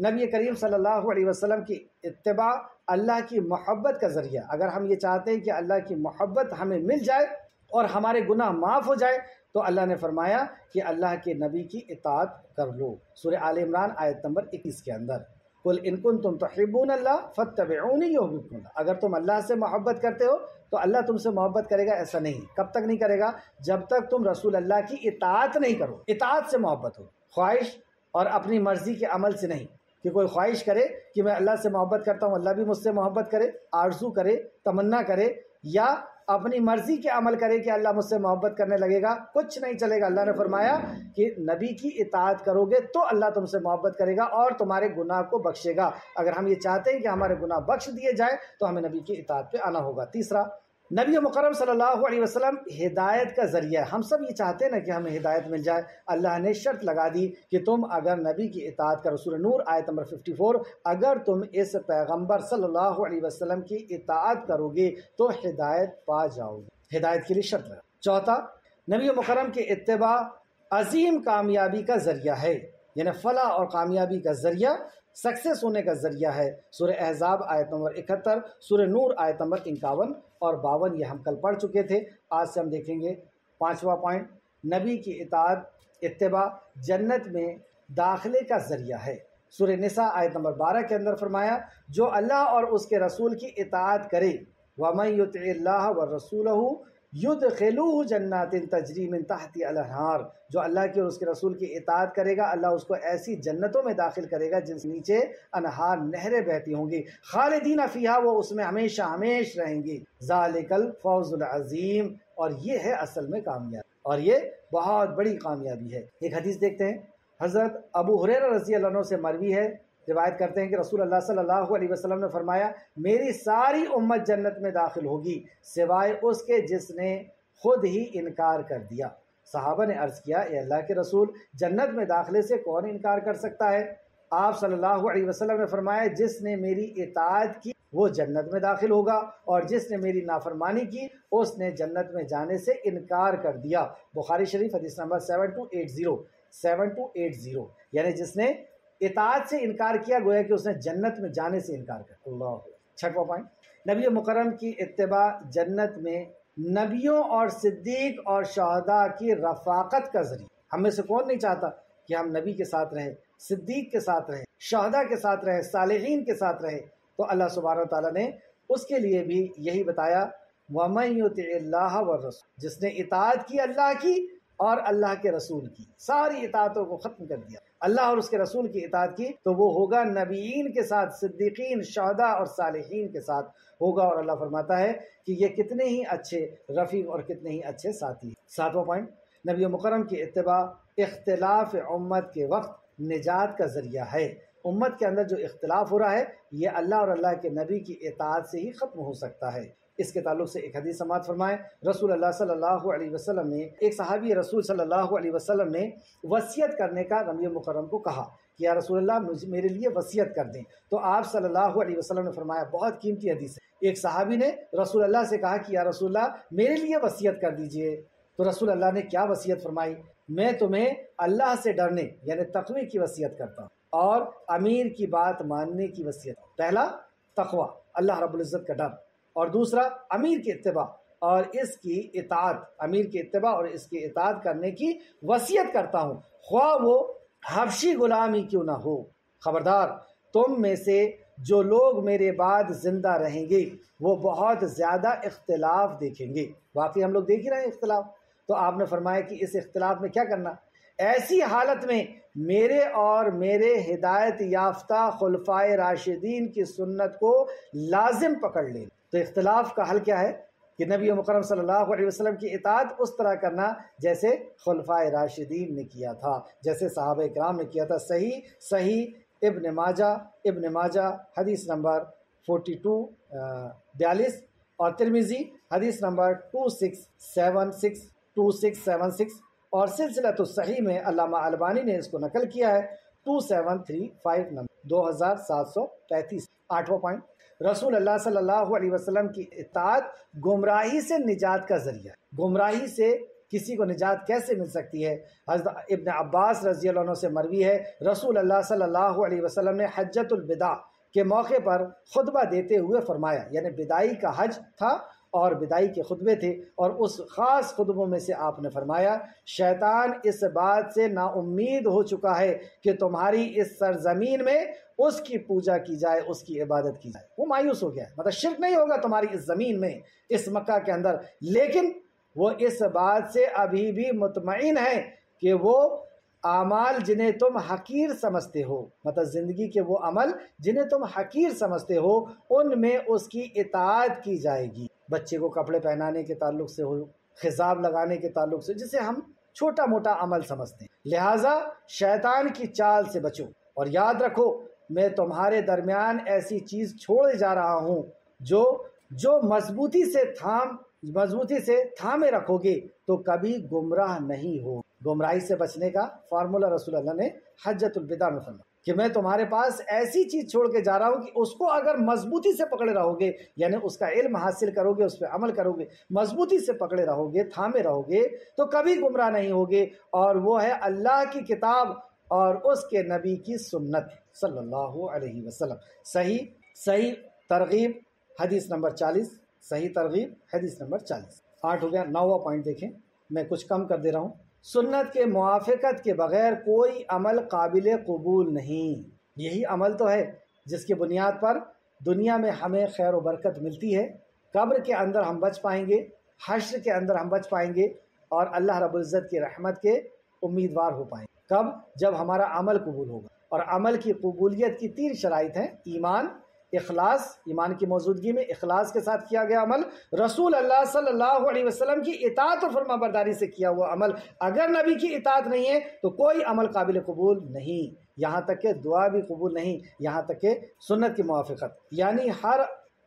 نبی کریم صلی اللہ علیہ وسلم کی اتباع اللہ کی محبت کا ذریعہ۔ اگر ہم یہ چاہتے ہیں کہ اللہ کی محبت ہمیں مل جائے اور ہمارے گناہ معاف ہو جائے، تو اللہ نے فرمایا کہ اللہ کے نبی کی اطاعت کر لو۔ سورہ آل عمران آیت نمبر 21 کے اندر۔ کل انکن تم تحبون اللہ فتح اگر تم اللہ سے محبت کرتے ہو تو اللہ تم سے محبت کرے گا، ایسا نہیں۔ کب تک نہیں کرے گا؟ جب تک تم رسول اللہ کی اطاعت نہیں کرو۔ اطاعت سے محبت ہو۔ خواہش اور اپنی مرضی کے عمل سے نہیں۔ کہ کوئی خواہش کرے کہ میں اللہ سے محبت کرتا ہوں، اللہ بھی مجھ سے محبت کرے، آرزو کرے، تمنا کرے، یا اپنی مرضی کے عمل کرے کہ اللہ مجھ سے محبت کرنے لگے گا، کچھ نہیں چلے گا۔ اللہ نے فرمایا کہ نبی کی اطاعت کرو گے تو اللہ تم سے محبت کرے گا اور تمہارے گناہ کو بخشے گا۔ اگر ہم یہ چاہتے ہیں کہ ہمارے گناہ بخش دیے جائیں تو ہمیں نبی کی اطاعت پہ آنا ہوگا۔ تیسرا نبی مکرم صلی اللہ علیہ وسلم ہدایت کا ذریعہ ہم سب یہ چاہتے ہیں نا کہ ہمیں ہدایت مل جائے۔ اللہ نے شرط لگا دی کہ تم اگر نبی کی اطاعت کا رسول نور آیت نمبر 54 اگر تم اس پیغمبر صلی اللہ علیہ وسلم کی اطاعت کرو گے تو ہدایت پا جاؤ گے۔ ہدایت کے لیے شرط لگا چوتھا، نبی مکرم کی اتباع عظیم کامیابی کا ذریعہ ہے۔ یعنی فلاح اور کامیابی کا ذریعہ، سکسیس ہونے کا ذریعہ ہے۔ سورہ احزاب آیت نمبر اکہتر، سورہ نور آیت نمبر انکاون۔ اور باون یہ ہم کل پڑھ چکے تھے۔ آج سے ہم دیکھیں گے پانچواں پوائنٹ۔ نبی کی اطاعت، اتباع جنت میں داخلے کا ذریعہ ہے۔ سورہ نساء آیت نمبر بارہ کے اندر فرمایا، جو اللہ اور اس کے رسول کی اطاعت کرے، وَمَنْ يُطْعِ اللَّهَ وَرَسُولَهُ يُدْخِلُوهُ جَنَّاتٍ تَجْرِي مِن تَحْتِ الْأَنْهَارِ جو اللہ کی اور اس کے رسول کی اطاعت کرے گا، اللہ اس کو ایسی جنتوں میں داخل کرے گا جن سے نیچے انہار نہریں بہتی ہوں گی۔ خالدین فیہا، وہ اس میں ہمیشہ ہمیش رہیں گی۔ ذالک الفوز العظیم، اور یہ ہے اصل میں کامیاب اور یہ بہت بڑی کامیابی ہے۔ ایک حدیث دیکھتے ہیں۔ حضرت ابو حریر رضی اللہ عنہ سے مروی ہے۔ روایت کرتے ہیں کہ رسول اللہ صلی اللہ علیہ وسلم نے فرمایا، میری ساری امت جنت میں داخل ہوگی، سوائے اس کے جس نے خود ہی انکار کر دیا۔ صحابہ نے عرض کیا، اے اللہ کے رسول، جنت میں داخلے سے کون انکار کر سکتا ہے؟ آپ صلی اللہ علیہ وسلم نے فرمایا، جس نے میری اطاعت کی، وہ جنت میں داخل ہوگا، اور جس نے میری نافرمانی کی، اس نے جنت میں جانے سے انکار کر دیا۔ بخاری شریف حدیث number seven two eight zero seven two eight zero یعنی جس نے اطاعت سے انکار کیا گویا کہ اس نے جنت میں جانے سے انکار کر اللہ۔ چھٹواں پوائنٹ نبی مکرم کی اتباع جنت میں نبیوں اور صدیق اور شہداء کی رفاقت کا ذریعہ۔ ہم میں سے کون نہیں چاہتا کہ ہم نبی کے ساتھ رہیں، صدیق کے ساتھ رہیں، شہداء کے ساتھ رہیں، صالحین کے ساتھ رہیں؟ تو اللہ سبحانہ تعالیٰ نے اس کے لیے بھی یہی بتایا، وَمَن يُتِعِ اللَّهَ وَالرَّسُولِ۔ جس نے اطاعت کی اللہ کی اور اللہ کے رسول کی، ساری اطاعتوں کو ختم کر دیا۔ اللہ اور اس کے رسول کی اطاعت کی تو وہ ہوگا نبیین کے ساتھ، صدیقین، شہداء اور صالحین کے ساتھ ہوگا اور اللہ فرماتا ہے کہ یہ کتنے ہی اچھے رفیق اور کتنے ہی اچھے ساتھی ساتواں پوائنٹ نبی مکرم کی اتباع اختلاف امت کے وقت نجات کا ذریعہ ہے۔ امت کے اندر جو اختلاف ہو رہا ہے، یہ اللہ اور اللہ کے نبی کی اطاعت سے ہی ختم ہو سکتا ہے۔ اس کے تعلق سے ایک حدیث سماعت فرمائے۔ رسول اللہ صلی اللہ علیہ وسلم نے، ایک صحابی رسول صلی اللہ علیہ وسلم نے وصیت کرنے کا نبی مکرم کو کہا کہ یا رسول اللہ مجھے میرے لیے وصیت کر دیں۔ تو آپ صلی اللہ علیہ وسلم نے فرمایا، بہت قیمتی حدیث ہے۔ ایک صحابی نے رسول اللہ سے کہا کہ یا رسول اللہ، میرے لیے وصیت کر دیجیے۔ تو رسول اللہ نے کیا وصیت فرمائی؟ میں تمہیں اللہ سے ڈرنے یعنی تقوی کی وصیت کرتا ہوں اور امیر کی بات ماننے کی وصیت۔ پہلا، تقوی، اللہ رب العزت کا ڈر۔ اور دوسرا امیر کی اتباع اور اس کی اطاعت، امیر کی اتباع اور اس کی اطاعت کرنے کی وصیت کرتا ہوں۔ خواہ وہ حبشی غلامی کیوں نہ ہو۔ خبردار، تم میں سے جو لوگ میرے بعد زندہ رہیں گے، وہ بہت زیادہ اختلاف دیکھیں گے۔ واقعی ہم لوگ دیکھ ہی رہے ہیں اختلاف۔ تو آپ نے فرمایا کہ اس اختلاف میں کیا کرنا؟ ایسی حالت میں میرے اور میرے ہدایت یافتہ خلفائے راشدین کی سنت کو لازم پکڑ لیں تو اختلاف کا حل کیا ہے کہ نبی مکرم صلی اللہ علیہ وسلم کی اطاعت اس طرح کرنا جیسے خلفۂ راشدین نے کیا تھا، جیسے صحابہ اکرام نے کیا تھا۔ صحیح صحیح ابن ماجہ ابن ماجہ حدیث نمبر فورٹی ٹو بیالیس اور ترمیزی حدیث number two six seven six two six seven six اور سلسلہ تو صحیح میں علامہ البانی نے اس کو نقل کیا ہے۔ Two seven three five number, دو ہزار سات سو پینتیس، آٹھواں پوائنٹ رسول اللہ صلی اللہ علیہ وسلم کی اطاعت گمراہی سے نجات کا ذریعہ گمراہی سے کسی کو نجات کیسے مل سکتی ہے؟ حضرت ابن عباس رضی اللہ عنہ سے مروی ہے۔ رسول اللہ صلی اللہ علیہ وسلم نے حجت البدع کے موقع پر خطبہ دیتے ہوئے فرمایا یعنی بدائی کا حج تھا۔ اور بدائی کے خطبے تھے اور اس خاص خطبوں میں سے آپ نے فرمایا، شیطان اس بات سے نا امید ہو چکا ہے کہ تمہاری اس سرزمین میں اس کی پوجا کی جائے، اس کی عبادت کی جائے۔ وہ مایوس ہو گیا مطلب شرک نہیں ہوگا تمہاری اس زمین میں، اس مکہ کے اندر۔ لیکن وہ اس بات سے ابھی بھی مطمئن ہے کہ وہ اعمال جنہیں تم حقیر سمجھتے ہو مطلب زندگی کے وہ عمل جنہیں تم حقیر سمجھتے ہو، ان میں اس کی اطاعت کی جائے گی۔ بچے کو کپڑے پہنانے کے تعلق سے ہو، خضاب لگانے کے تعلق سے، جسے ہم چھوٹا موٹا عمل سمجھتے ہیں۔ لہٰذا شیطان کی چال سے بچو۔ اور یاد رکھو، میں تمہارے درمیان ایسی چیز چھوڑے جا رہا ہوں جو جو مضبوطی سے تھام، مضبوطی سے تھامے رکھو گے تو کبھی گمراہ نہیں ہو۔ گمراہی سے بچنے کا فارمولہ رسول اللہ نے حجت البدا میں فرمایا۔ کہ میں تمہارے پاس ایسی چیز چھوڑ کے جا رہا ہوں کہ اس کو اگر مضبوطی سے پکڑے رہو گے یعنی اس کا علم حاصل کرو گے اس پہ عمل کرو گے مضبوطی سے پکڑے رہو گے تھامے رہو گے تو کبھی گمراہ نہیں ہوگے۔ اور وہ ہے اللہ کی کتاب اور اس کے نبی کی سنت، صلی اللہ علیہ وسلم۔ صحیح صحیح ترغیب، حدیث نمبر چالیس۔ صحیح ترغیب، حدیث نمبر چالیس۔ آٹھ ہو گیا نواں پوائنٹ دیکھیں۔ میں کچھ کم کر دے رہا ہوں۔ سنت کے موافقت کے بغیر کوئی عمل قابل قبول نہیں۔ یہی عمل تو ہے جس کی بنیاد پر دنیا میں ہمیں خیر و برکت ملتی ہے۔ قبر کے اندر ہم بچ پائیں گے، حشر کے اندر ہم بچ پائیں گے اور اللہ رب العزت کی رحمت کے امیدوار ہو پائیں۔ گے کب؟ جب ہمارا عمل قبول ہوگا۔ اور عمل کی قبولیت کی تین شرائط ہیں ایمان اخلاص، ایمان کی موجودگی میں اخلاص کے ساتھ کیا گیا عمل؟ رسول اللہ صلی اللہ علیہ وسلم کی اطاعت اور فرما برداری سے کیا ہوا عمل۔ اگر نبی کی اطاعت نہیں ہے تو کوئی عمل قابل قبول نہیں۔ یہاں تک کہ دعا بھی قبول نہیں، یہاں تک کہ سنت کی موافقت۔ یعنی ہر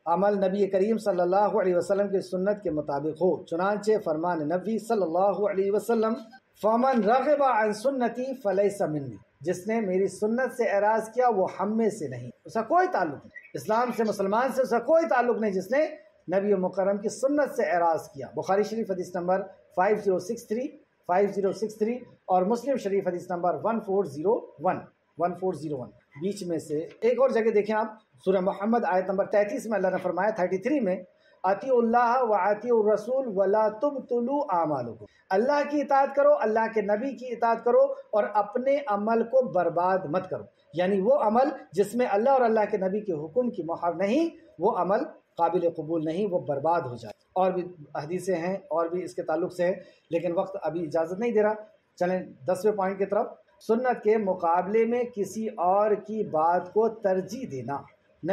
عمل نبی کریم صلی اللہ علیہ وسلم کی سنت کے مطابق ہو۔ چنانچہ فرمان نبی صلی اللہ علیہ وسلم، فمن رغب عن سنتی فلیس منی جس نے میری سنت سے اعراض کیا وہ ہم میں سے نہیں۔ اس کا کوئی تعلق نہیں۔ اسلام سے مسلمان سے اس کا کوئی تعلق نہیں، جس نے نبی مکرم کی سنت سے اعراض کیا۔ بخاری شریف حدیث نمبر 5063 5063 اور مسلم شریف حدیث نمبر 1401 1401 بیچ میں سے ایک اور جگہ دیکھیں آپ، سورہ محمد آیت نمبر 33 میں اللہ نے فرمایا 33 میں عطی اللہ و عطی الرسول ولا تب طلوع اللہ کی اطاعت کرو، اللہ کے نبی کی اطاعت کرو اور اپنے عمل کو برباد مت کرو۔ یعنی وہ عمل جس میں اللہ اور اللہ کے نبی کے حکم کی مہر نہیں، وہ عمل قابل قبول نہیں، وہ برباد ہو جائے۔ اور بھی حدیثیں ہیں، اور بھی اس کے تعلق سے ہیں، لیکن وقت ابھی اجازت نہیں دے رہا۔ چلیں دسویں پوائنٹ کی طرف۔ سنت کے مقابلے میں کسی اور کی بات کو ترجیح دینا۔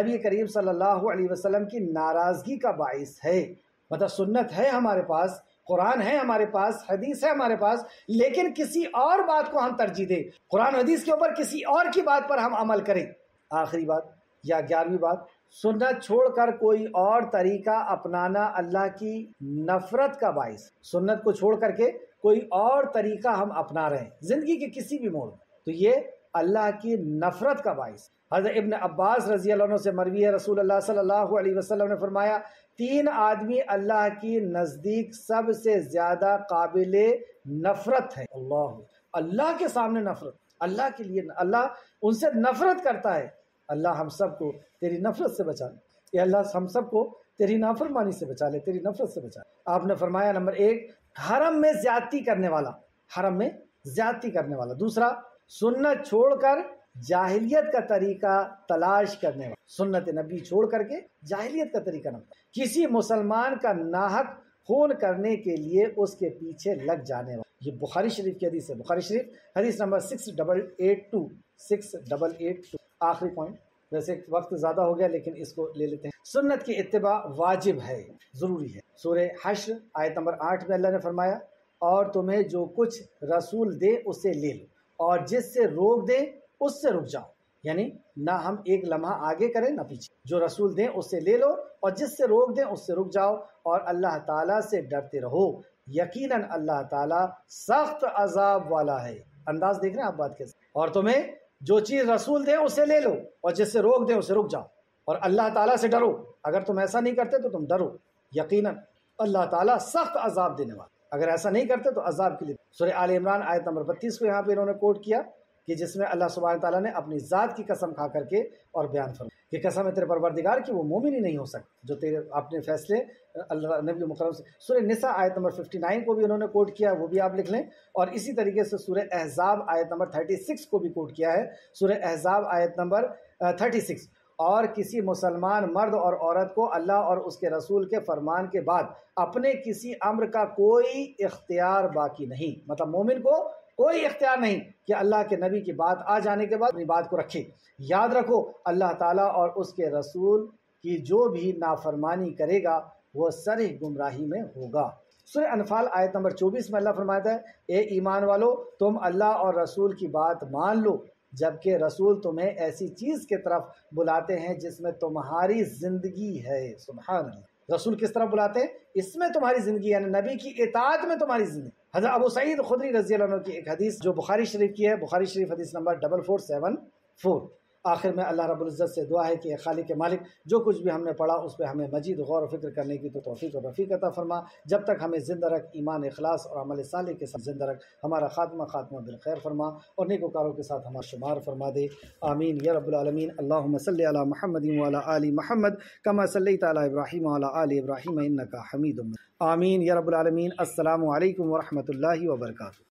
نبی کریم صلی اللہ علیہ وسلم کی ناراضگی کا باعث ہے۔ مطلب سنت ہے ہمارے پاس۔ قرآن ہے ہمارے پاس، حدیث ہے ہمارے پاس، لیکن کسی اور بات کو ہم ترجیح دیں۔ قرآن حدیث کے اوپر کسی اور کی بات پر ہم عمل کریں۔ آخری بات یا گیارہویں بات، سنت چھوڑ کر کوئی اور طریقہ اپنانا اللہ کی نفرت کا باعث۔ سنت کو چھوڑ کر کے کوئی اور طریقہ ہم اپنا رہے ہیں۔ زندگی کے کسی بھی موڑ۔ تو یہ اللہ کی نفرت کا باعث۔ حضرت ابن عباس رضی اللہ عنہ سے مروی ہے۔ رسول اللہ صلی اللہ علیہ وسلم نے فرمایا تین آدمی اللہ کی نزدیک سب سے زیادہ قابل نفرت ہے اللہ۔ اللہ کے سامنے نفرت۔ اللہ کے لیے اللہ ان سے نفرت کرتا ہے۔ اللہ ہم سب کو تیری نفرت سے بچا لے۔ اللہ، ہم سب کو تیری نافرمانی سے بچا لے، تیری نفرت سے بچا لے۔ آپ نے فرمایا نمبر ایک، حرم میں زیادتی کرنے والا۔ حرم میں زیادتی کرنے والا۔ دوسرا، سنت چھوڑ کر جاہلیت کا طریقہ تلاش کرنے والا۔ سنت نبی چھوڑ کر کے جاہلیت کا طریقہ نہ کسی مسلمان کا ناحق خون کرنے کے لیے اس کے پیچھے لگ جانے والا۔ یہ بخاری شریف کی حدیث ہے۔ بخاری شریف حدیث number six double eight two, six double eight two. آخری پوائنٹ۔ ویسے وقت زیادہ ہو گیا لیکن اس کو لے لیتے ہیں۔ سنت کی اتباع واجب ہے، ضروری ہے۔ سورہ حشر آیت نمبر آٹھ میں اللہ نے فرمایا، اور تمہیں جو کچھ رسول دے اسے لے لو، اور جس سے روک دیں اس سے رک جاؤ۔ یعنی نہ ہم ایک لمحہ آگے کریں نہ پیچھے۔ جو رسول دیں اس سے لے لو اور جس سے روک دیں اس سے رک جاؤ اور اللہ تعالیٰ سے ڈرتے رہو۔ یقیناً اللہ تعالیٰ سخت عذاب والا ہے۔ انداز دیکھ رہے ہیں آپ بات کیسے؟ اور تمہیں جو چیز رسول دیں اسے لے لو اور جس سے روک دیں اسے رک جاؤ۔ اور اللہ تعالیٰ سے ڈرو۔ اگر تم ایسا نہیں کرتے تو تم ڈرو۔ یقیناً اللہ تعالیٰ سخت عذاب دینے والا۔ اگر ایسا نہیں کرتے تو عذاب کے لیے۔ سورہ آل عمران آیت نمبر بتیس کو یہاں پہ انہوں نے کوٹ کیا۔ کہ جس میں اللہ سبحانہ تعالیٰ نے اپنی ذات کی قسم کھا کر کے اور بیان فرما کہ قسم ہے تیرے پروردگار کہ وہ مومن ہی نہیں ہو سکتا۔ جو تیرے اپنے فیصلے اللہ نبی مکرم سے۔ سورہ نساء آیت نمبر 59 کو بھی انہوں نے کوٹ کیا وہ بھی آپ لکھ لیں۔ اور اسی طریقے سے سورہ احزاب آیت نمبر 36 کو بھی کوٹ کیا ہے۔ سورہ احزاب آیت نمبر 36 اور کسی مسلمان مرد اور عورت کو اللہ اور اس کے رسول کے فرمان کے بعد اپنے کسی امر کا کوئی اختیار باقی نہیں۔ مطلب مومن کو کوئی اختیار نہیں کہ اللہ کے نبی کی بات آ جانے کے بعد اپنی بات کو رکھے۔ یاد رکھو، اللہ تعالیٰ اور اس کے رسول کی جو بھی نافرمانی کرے گا، وہ سر گمراہی میں ہوگا۔ سورہ انفال آیت نمبر چوبیس میں اللہ فرماتا ہے، اے ایمان والو، تم اللہ اور رسول کی بات مان لو، جبکہ رسول تمہیں ایسی چیز کے طرف بلاتے ہیں جس میں تمہاری زندگی ہے۔ سبحان اللہ۔ رسول کس طرح بلاتے ہیں؟ اس میں تمہاری زندگی یعنی نبی کی اطاعت میں تمہاری زندگی حضرت ابو سعید خدری رضی اللہ عنہ کی ایک حدیث جو بخاری شریف کی ہے، بخاری شریف حدیث number double four seven four آخر میں اللہ رب العزت سے دعا ہے کہ خالق مالک، جو کچھ بھی ہم نے پڑھا، اس پہ ہمیں مجید غور و فکر کرنے کی تو توفیق و رفیق عطا فرما۔ جب تک ہمیں زندہ رکھ، ایمان اخلاص اور عمل صالح کے ساتھ زندہ رکھ، ہمارا خاتمہ خاتمہ بالخیر فرما اور نیک وکاروں کے ساتھ ہمارا شمار فرما دے۔ آمین۔ یا رب العالمین، اللہم صلی علی محمد وعلی آل محمد کما صلی تعالی ابراہیم وعلی آل ابراہیم، انکا حمید آمین۔ یا رب العالمین، السلام علیکم ورحمۃ اللہ وبرکاتہ۔